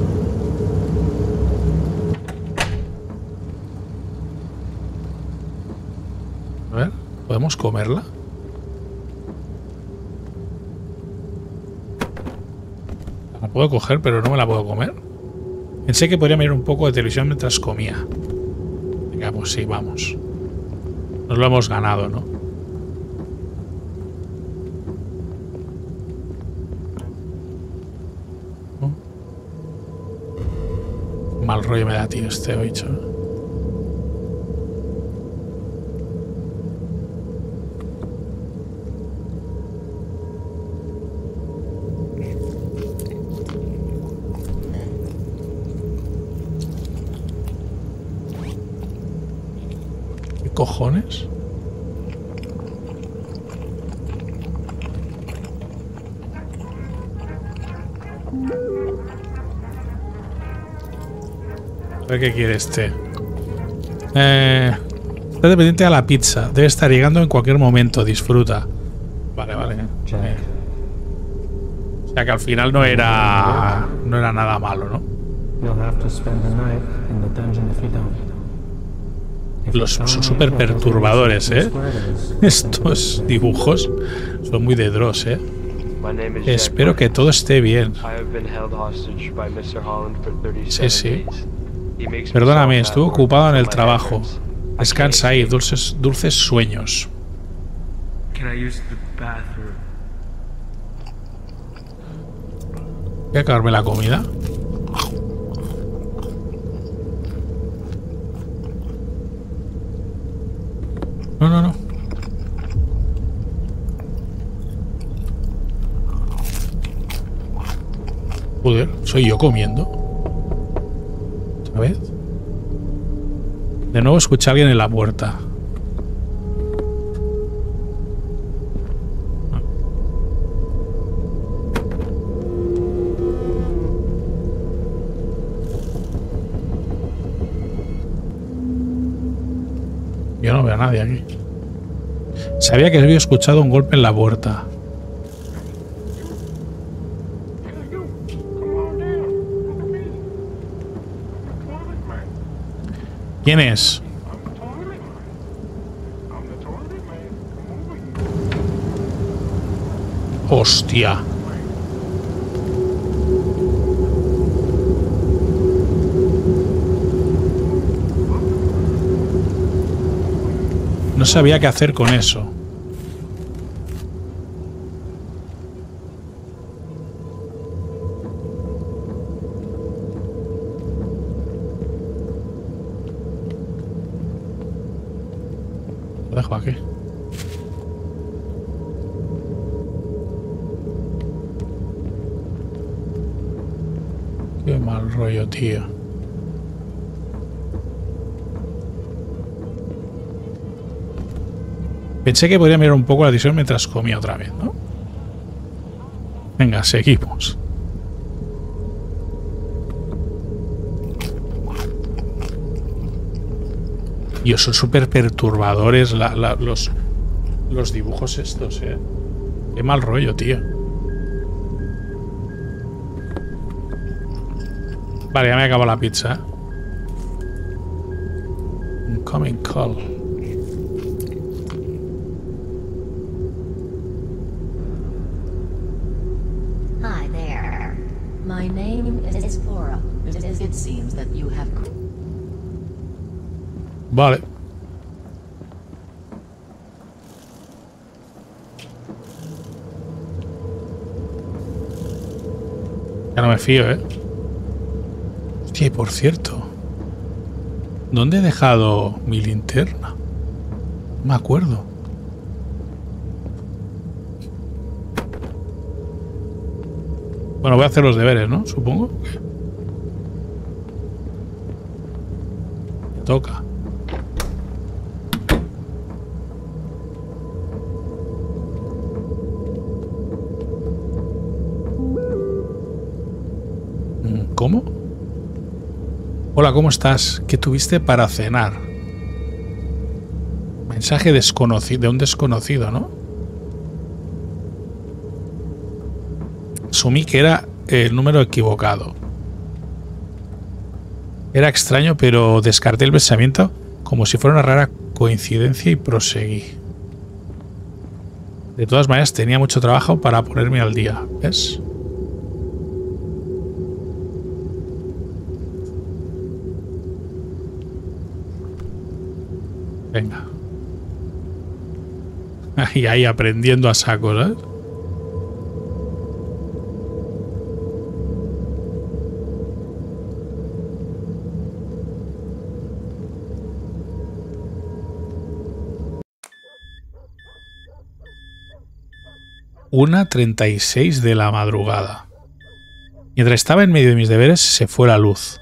A ver, ¿podemos comerla? La puedo coger, pero no me la puedo comer. Pensé que podría mirar un poco de televisión mientras comía. Venga, pues sí, vamos. Nos lo hemos ganado, ¿no? Mal rollo me da, tío, este bicho. Cojones? A ver qué quiere este. Eh, está dependiente a la pizza. Debe estar llegando en cualquier momento. Disfruta. Vale, vale. Eh. O sea que al final no era. No era nada malo, ¿no? Los son súper perturbadores, ¿eh? Estos dibujos son muy de Dross, ¿eh? Espero que todo esté bien. Sí, sí. Perdóname, estuve ocupado en el trabajo. Descansa ahí, dulces, dulces sueños. Voy a acabarme la comida. soy yo comiendo. ¿Sabes? De nuevo escuché a alguien en la puerta. Yo no veo a nadie aquí. Sabía que había escuchado un golpe en la puerta. ¿Quién es? Hostia. No sabía qué hacer con eso. Pensé que podría mirar un poco la televisión mientras comía otra vez, ¿no? Venga, seguimos. Dios, son súper perturbadores los, los dibujos estos, ¿eh? Qué mal rollo, tío. Vale, ya me acabó la pizza. Incoming call. Vale. Ya no me fío, ¿eh? Hostia, y por cierto. ¿Dónde he dejado mi linterna? No me acuerdo. Bueno, voy a hacer los deberes, ¿no? Supongo. Mm, ¿Cómo? Hola, ¿cómo estás? ¿Qué tuviste para cenar? Mensaje desconocido, de un desconocido, ¿no? Asumí que era el número equivocado. Era extraño, pero descarté el pensamiento como si fuera una rara coincidencia y proseguí. De todas maneras, tenía mucho trabajo para ponerme al día, ¿ves? Venga. Y ahí aprendiendo a saco, ¿sabes? Una treinta y seis de la madrugada. Mientras estaba en medio de mis deberes, se fue la luz.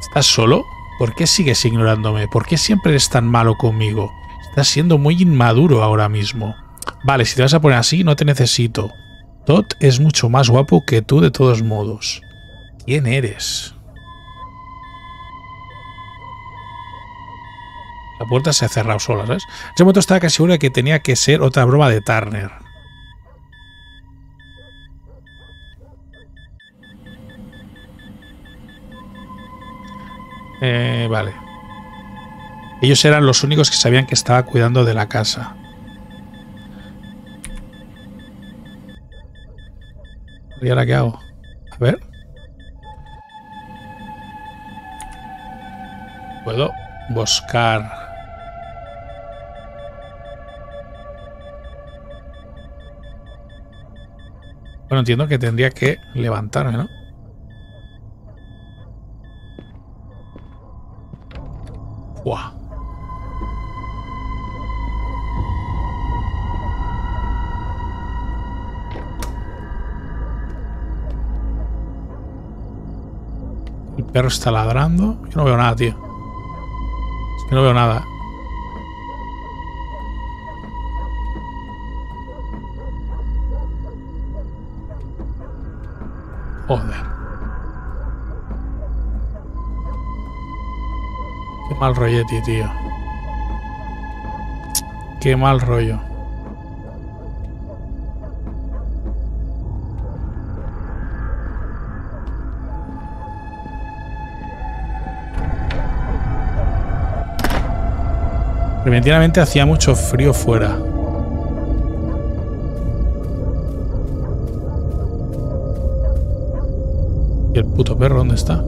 ¿Estás solo? ¿Por qué sigues ignorándome? ¿Por qué siempre eres tan malo conmigo? Estás siendo muy inmaduro ahora mismo. Vale, si te vas a poner así, no te necesito. Todd es mucho más guapo que tú de todos modos. ¿Quién eres? La puerta se ha cerrado sola, ¿sabes? En ese momento estaba casi seguro de que tenía que ser otra broma de Turner. Eh, vale. Ellos eran los únicos que sabían que estaba cuidando de la casa. ¿Y ahora qué hago? A ver. Puedo buscar. Bueno, entiendo que tendría que levantarme, ¿no? Buah. El perro está ladrando. Yo no veo nada, tío no veo nada. Joder. Qué mal rollete, tío. Qué mal rollo. Repentinamente hacía mucho frío fuera. ¿Y el puto perro dónde está?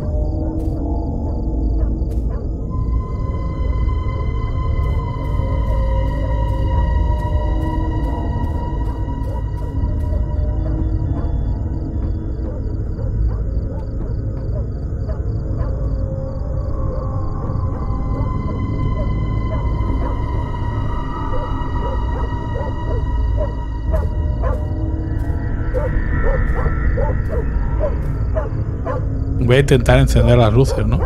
Voy a intentar encender las luces, ¿no?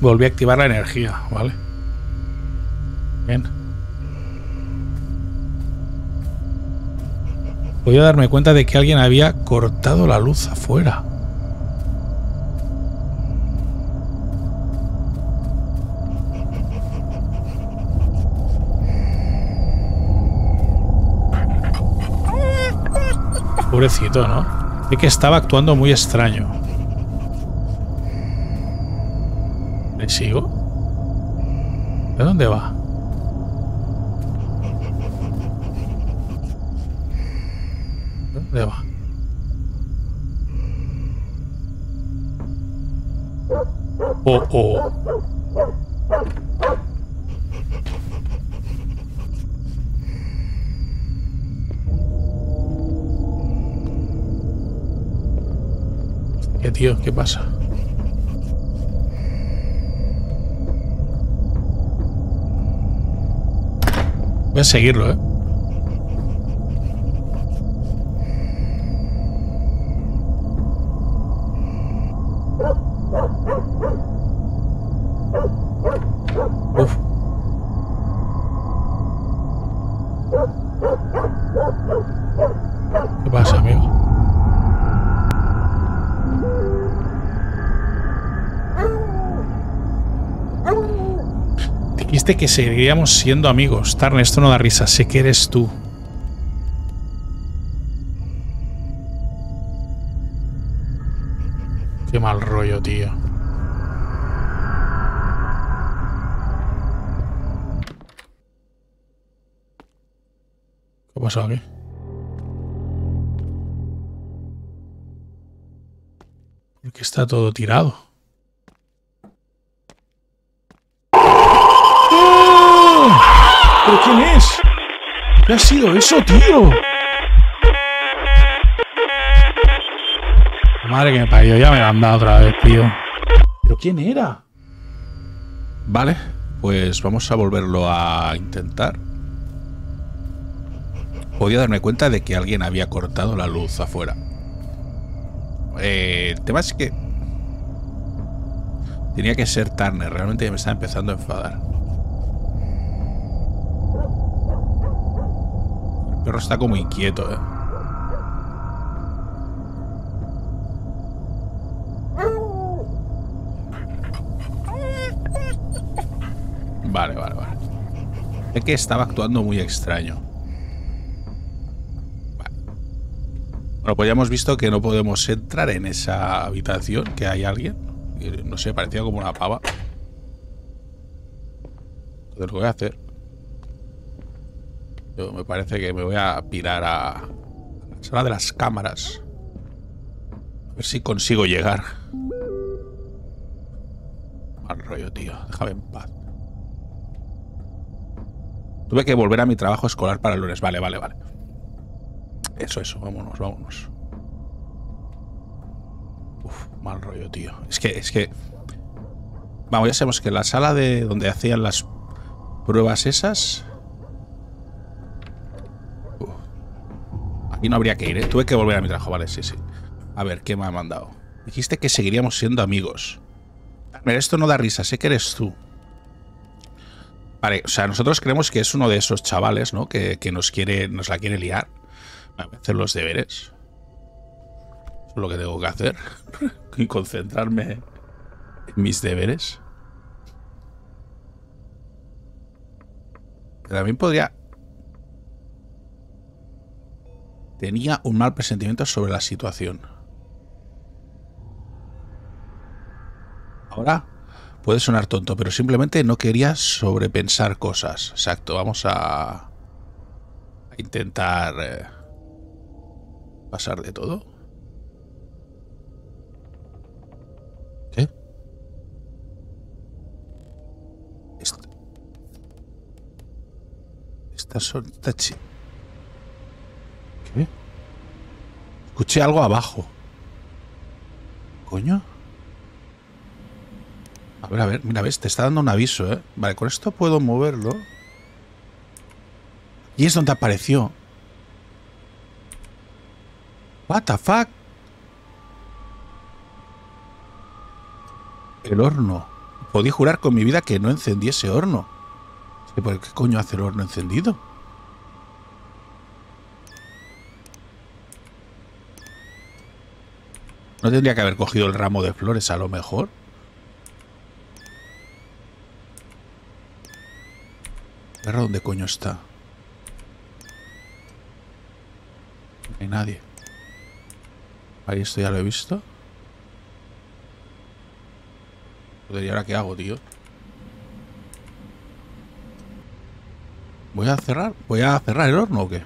Volví a activar la energía, ¿vale? Bien. Podía darme cuenta de que alguien había cortado la luz afuera. Pobrecito, ¿no? De que estaba actuando muy extraño. ¿Le sigo? ¿De dónde va? ¿De dónde va? Oh, oh. ¿Qué tío? ¿Qué pasa? Voy a seguirlo, ¿eh? Uf. ¿Qué pasa, amigo? Que seguiríamos siendo amigos. Tarn, esto no da risa. Sé que eres tú. Qué mal rollo, tío. ¿Qué pasó aquí? Porque está todo tirado. ¡Oh! ¿Pero quién es? ¿Qué ha sido eso, tío? Madre que me parió, ya me la han dado otra vez, tío. ¿Pero quién era? Vale, pues vamos a volverlo a intentar. Podía darme cuenta de que alguien había cortado la luz afuera. Eh, el tema es que tenía que ser Turner. Realmente me está empezando a enfadar. Perro está como inquieto, ¿eh? Vale, vale, vale. Es que estaba actuando muy extraño. Bueno, pues ya hemos visto que no podemos entrar en esa habitación, que hay alguien. No sé, parecía como una pava. Entonces lo voy a hacer. Me parece que me voy a pirar a a la sala de las cámaras. A ver si consigo llegar. Mal rollo, tío. Déjame en paz. Tuve que volver a mi trabajo escolar para el lunes. Vale, vale, vale. Eso, eso. Vámonos, vámonos. Uf, mal rollo, tío. Es que, es que... Vamos, ya sabemos que la sala de donde hacían las pruebas esas... Aquí no habría que ir, ¿eh? Tuve que volver a mi trabajo, vale, sí, sí. A ver, ¿qué me ha mandado? Dijiste que seguiríamos siendo amigos. Mira, esto no da risa, sé que eres tú. Vale, o sea, nosotros creemos que es uno de esos chavales, ¿no? Que, que nos quiere, nos la quiere liar. A hacer los deberes. Eso es lo que tengo que hacer. y concentrarme en mis deberes. También podría... Tenía un mal presentimiento sobre la situación. Ahora puede sonar tonto, pero simplemente no quería sobrepensar cosas. Exacto, vamos a, a intentar eh, pasar de todo. ¿Qué? Esta- Estas son chi- ¿Qué? Escuché algo abajo. ¿Coño? A ver, a ver, mira, ves, te está dando un aviso, ¿eh? Vale, con esto puedo moverlo. Y es donde apareció. What the fuck? El horno. Podía jurar con mi vida que no encendí ese horno. ¿Por qué coño hace el horno encendido? ¿No tendría que haber cogido el ramo de flores a lo mejor? ¿Perro dónde coño está? No hay nadie. Ahí esto ya lo he visto. Joder, ¿y ahora qué hago, tío? ¿Voy a cerrar? ¿Voy a cerrar el horno o qué?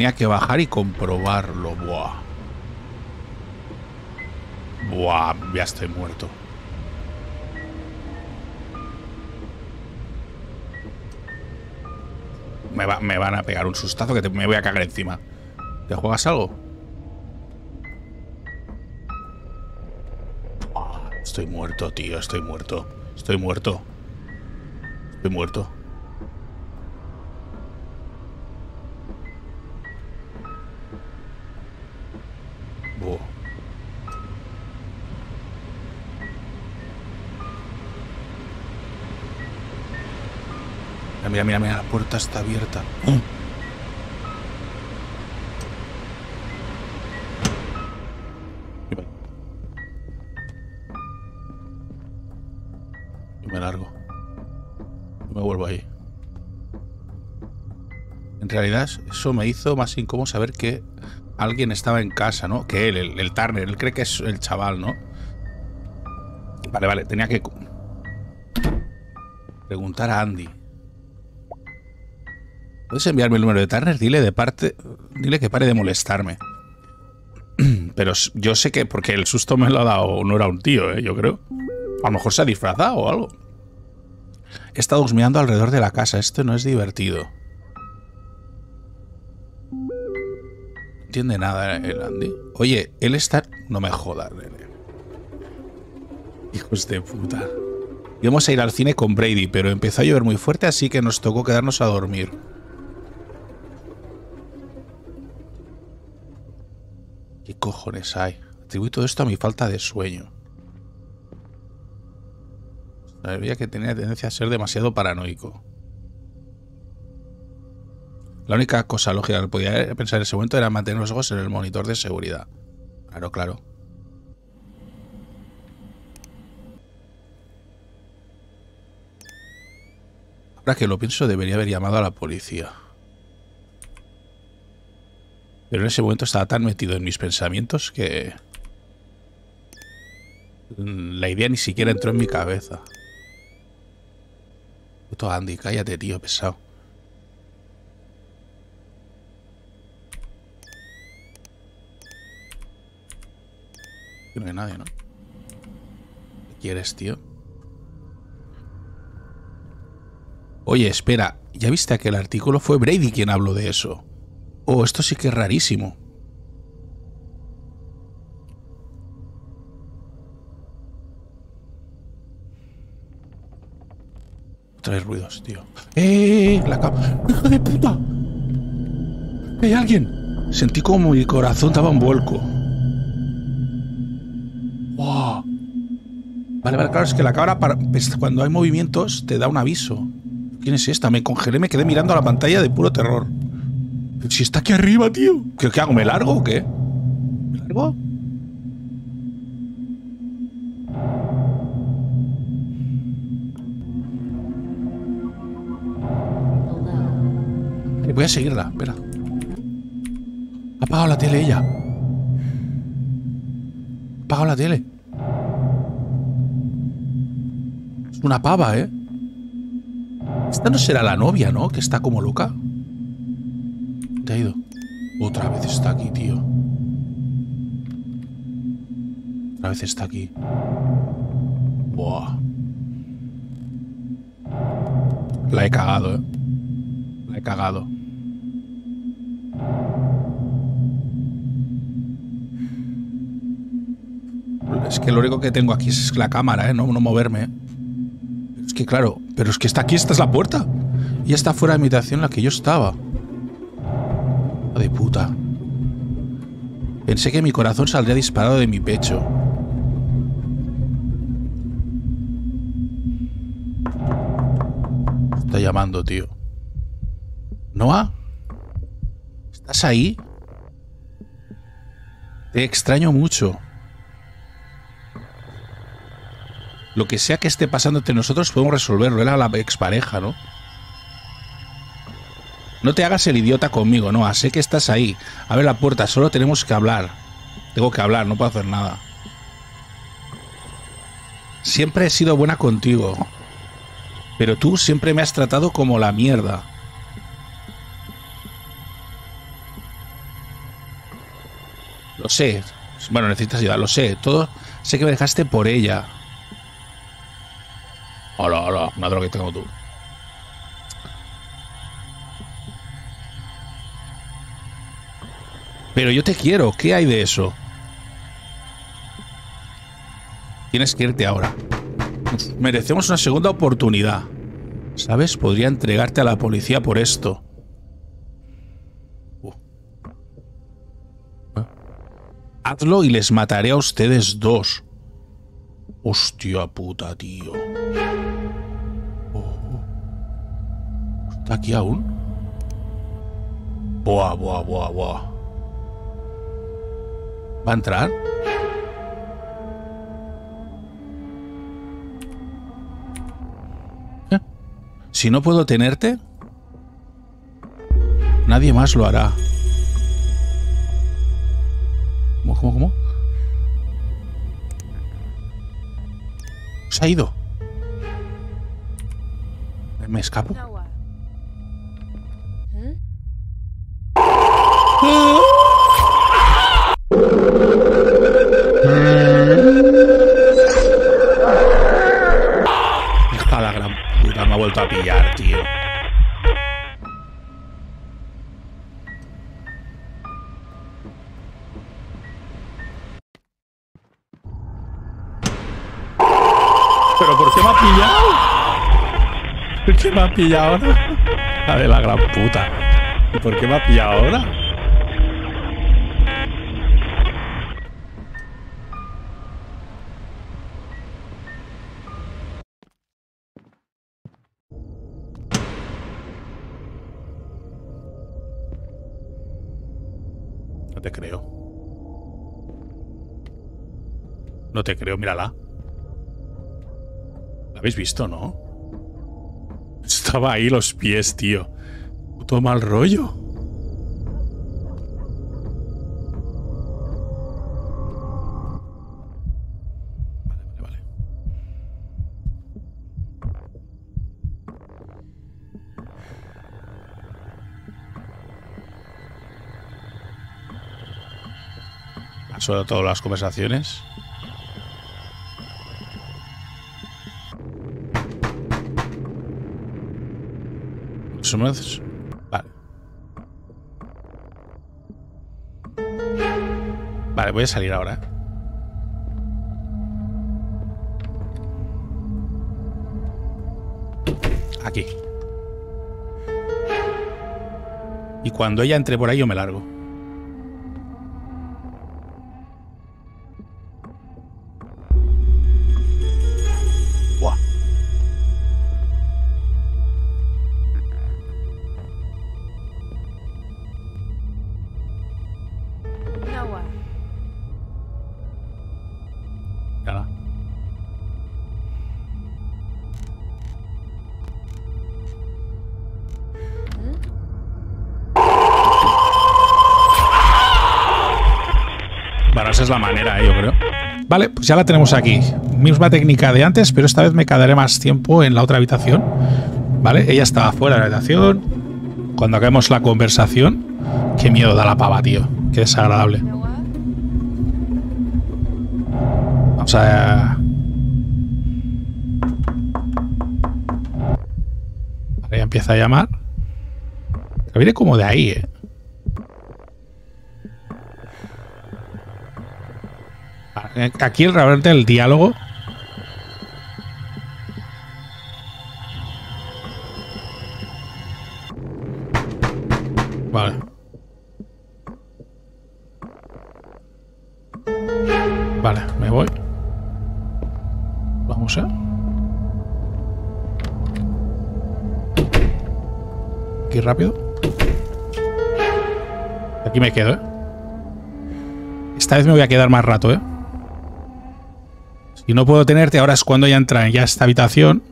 Tenía que bajar y comprobarlo. Buah. Buah, ya estoy muerto. Me, va- me van a pegar un sustazo que me voy a cagar encima. ¿Te juegas algo? Estoy muerto, tío. Estoy muerto. Estoy muerto. Estoy muerto. Mira, mira, mira, la puerta está abierta. Y me largo. Y me vuelvo ahí. En realidad, eso me hizo más incómodo saber que alguien estaba en casa, ¿no? Que él, el, el Turner. Él cree que es el chaval, ¿no? Vale, vale, tenía que preguntar a Andy. ¿Puedes enviarme el número de Turner? Dile de parte. Dile que pare de molestarme. Pero yo sé que porque el susto me lo ha dado, no era un tío, ¿eh? yo creo. A lo mejor se ha disfrazado o algo. He estado husmeando alrededor de la casa. Esto no es divertido. No entiende nada el Andy. Oye, él está. No me jodas, nene. Hijos de puta. Íbamos a ir al cine con Brady, pero empezó a llover muy fuerte, así que nos tocó quedarnos a dormir. ¿Qué cojones hay? Atribuí todo esto a mi falta de sueño. Sabía que tenía tendencia a ser demasiado paranoico. La única cosa lógica que podía pensar en ese momento era mantener los ojos en el monitor de seguridad. Claro, claro. Ahora que lo pienso, debería haber llamado a la policía. Pero en ese momento estaba tan metido en mis pensamientos que... La idea ni siquiera entró en mi cabeza. Puto Andy, cállate, tío, pesado. No hay nadie, ¿no? ¿Qué quieres, tío? Oye, espera, ¿ya viste aquel artículo? Fue Brady quien habló de eso. Oh, esto sí que es rarísimo. Otra vez ruidos, tío. ¡Eh! La cama. ¡Hijo de puta! ¡Hay alguien! Sentí como mi corazón daba un vuelco. ¡Wow! Vale, vale, claro, es que la cámara para- cuando hay movimientos te da un aviso. ¿Quién es esta? Me congelé, me quedé mirando a la pantalla de puro terror. Si está aquí arriba, tío. ¿Qué, qué hago? ¿Me largo o qué? ¿Me largo? Eh, Voy a seguirla, espera. Ha apagado la tele ella. Ha apagado la tele. Es una pava, ¿eh? Esta no será la novia, ¿no? Que está como loca. ¿Te ha ido? Otra vez está aquí, tío. Otra vez está aquí. Buah. La he cagado, ¿eh? La he cagado. Es que lo único que tengo aquí es la cámara, ¿eh? No, no moverme. Es que claro, pero es que está aquí, esta es la puerta. Y está fuera de mi habitación la que yo estaba. De puta. Pensé que mi corazón saldría disparado de mi pecho. Está llamando, tío. ¿Noah? ¿Estás ahí? Te extraño mucho. Lo que sea que esté pasando entre nosotros podemos resolverlo. Era la expareja, ¿no? No te hagas el idiota conmigo, Noah. Sé que estás ahí. Abre la puerta, solo tenemos que hablar. Tengo que hablar, no puedo hacer nada. Siempre he sido buena contigo. Pero tú siempre me has tratado como la mierda. Lo sé. Bueno, necesitas ayuda, lo sé. Todo sé que me dejaste por ella. Hola, hola, una droga que tengo tú. Pero yo te quiero, ¿qué hay de eso? Tienes que irte ahora. Merecemos una segunda oportunidad. ¿Sabes? Podría entregarte a la policía por esto. ¿Eh? Hazlo y les mataré a ustedes dos. Hostia puta, tío. Oh. ¿Está aquí aún? Buah, buah, buah, buah. ¿Va a entrar? ¿Eh? Si no puedo tenerte, nadie más lo hará. ¿Cómo, cómo, cómo? Se ha ido. ¿Me escapo? Noah. Tío. ¿Pero por qué me ha pillado? ¿Por qué me ha pillado ahora? La de la gran puta. ¿Y por qué me ha pillado ahora? No te creo, mírala. ¿La habéis visto, no? Estaba ahí los pies, tío. Puto mal rollo. Vale. Paso todas las conversaciones. Vale. Vale, voy a salir ahora. ¿eh? Aquí. Y cuando ella entre por ahí yo me largo. La manera, eh, yo creo. Vale, pues ya la tenemos aquí. Misma técnica de antes, pero esta vez me quedaré más tiempo en la otra habitación. Vale, ella estaba fuera de la habitación. Cuando acabemos la conversación. Qué miedo da la pava, tío. Qué desagradable. Vamos a... Ya empieza a llamar. Viene como de ahí, eh. Aquí realmente el diálogo... Vale. Vale, me voy. Vamos a. Aquí rápido. Aquí me quedo, ¿eh? Esta vez me voy a quedar más rato, ¿eh? Si no puedo tenerte, ahora es cuando ya entra en ya esta habitación.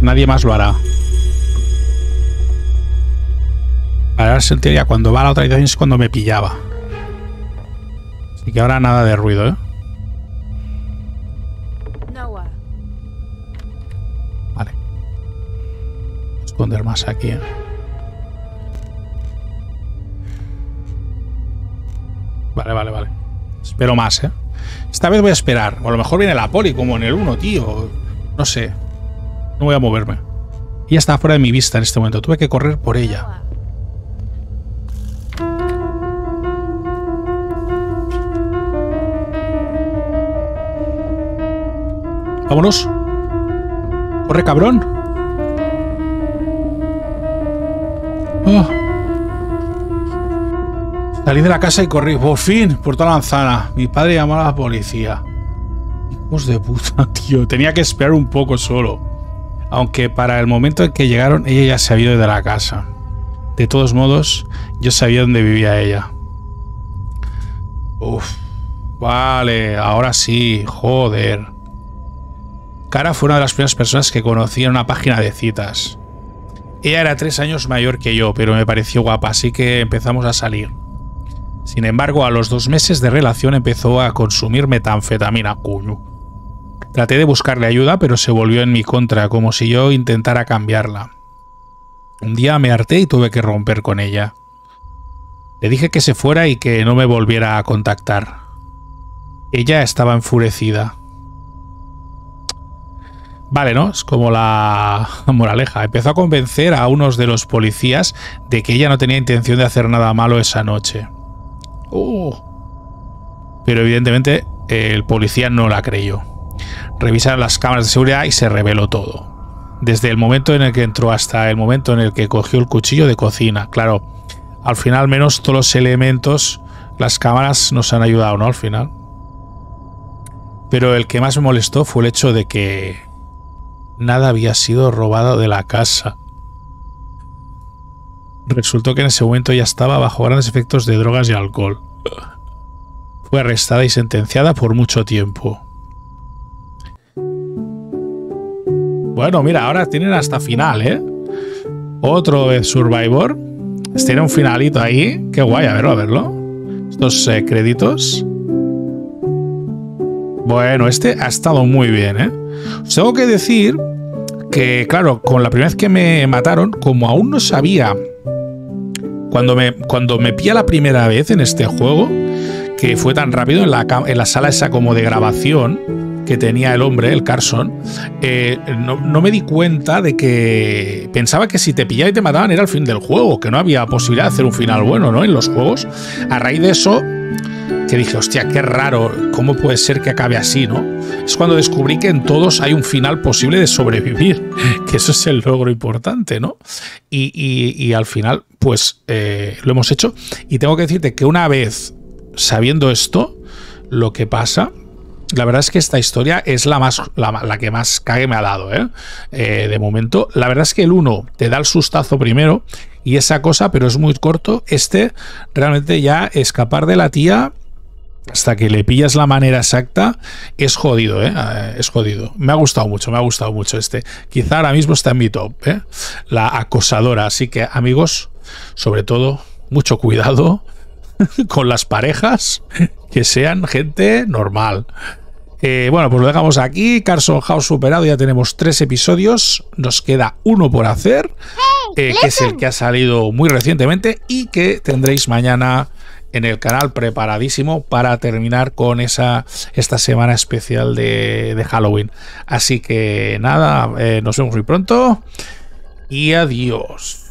Nadie más lo hará. Ahora sentiría cuando va a la otra habitación es cuando me pillaba. Así que ahora nada de ruido, ¿eh? Vale. Esconder más aquí. ¿eh? Vale, vale, vale. Espero más, ¿eh? Esta vez voy a esperar. O a lo mejor viene la poli, como en el 1, tío. No sé. No voy a moverme. Ella está fuera de mi vista en este momento. Tuve que correr por ella. Vámonos. Corre, cabrón. Salí de la casa y corrí. Por fin, por toda la manzana. Mi padre llamó a la policía. Hijos de puta, tío. Tenía que esperar un poco solo. Aunque para el momento en que llegaron, ella ya se había ido de la casa. De todos modos, yo sabía dónde vivía ella. Uf. Vale, ahora sí. Joder. Cara fue una de las primeras personas que conocí en una página de citas. Ella era tres años mayor que yo, pero me pareció guapa, así que empezamos a salir. Sin embargo, a los dos meses de relación empezó a consumir metanfetamina. Traté de buscarle ayuda, pero se volvió en mi contra, como si yo intentara cambiarla. Un día me harté y tuve que romper con ella. Le dije que se fuera y que no me volviera a contactar. Ella estaba enfurecida. Vale, ¿no? Es como la moraleja. Empezó a convencer a unos de los policías de que ella no tenía intención de hacer nada malo esa noche. Oh. Pero evidentemente el policía no la creyó. Revisaron las cámaras de seguridad y se reveló todo. Desde el momento en el que entró hasta el momento en el que cogió el cuchillo de cocina. Claro, al final al menos todos los elementos, las cámaras nos han ayudado, ¿no? Al final. Pero el que más me molestó fue el hecho de que nada había sido robado de la casa. Resultó que en ese momento ya estaba bajo grandes efectos de drogas y alcohol. Fue arrestada y sentenciada por mucho tiempo. Bueno, mira, ahora tienen hasta final, ¿eh? Otro Survivor. Tiene un finalito ahí. Qué guay, a verlo, a verlo. Estos eh, créditos. Bueno, este ha estado muy bien, ¿eh? Os tengo que decir que, claro, con la primera vez que me mataron, como aún no sabía, cuando me, cuando me pilla la primera vez en este juego, que fue tan rápido en la, en la sala esa como de grabación que tenía el hombre, el Carson, eh, no, no, me di cuenta de que pensaba que si te pillaban y te mataban era el fin del juego, que no había posibilidad de hacer un final bueno, ¿no? En los juegos. A raíz de eso, que dije, hostia, qué raro, ¿cómo puede ser que acabe así, no? Es cuando descubrí que en todos hay un final posible de sobrevivir, que eso es el logro importante, ¿no? Y, y, al final, pues eh, lo hemos hecho. Y tengo que decirte que una vez sabiendo esto, lo que pasa la verdad es que esta historia es la más la, que más cague me ha dado, ¿eh? ¿eh? De momento, la verdad es que el 1 te da el sustazo primero y esa cosa, pero es muy corto. Este, realmente ya escapar de la tía hasta que le pillas la manera exacta, es jodido, ¿eh? ¿eh? Es jodido. Me ha gustado mucho, me ha gustado mucho este. Quizá ahora mismo está en mi top, ¿eh? La acosadora. Así que, amigos, sobre todo, mucho cuidado con las parejas, que sean gente normal. Eh, bueno, pues lo dejamos aquí. Carson House superado, ya tenemos tres episodios. Nos queda uno por hacer, eh, que es el que ha salido muy recientemente y que tendréis mañana en el canal preparadísimo para terminar con esa esta semana especial de, Halloween. Así que nada, eh, nos vemos muy pronto y adiós.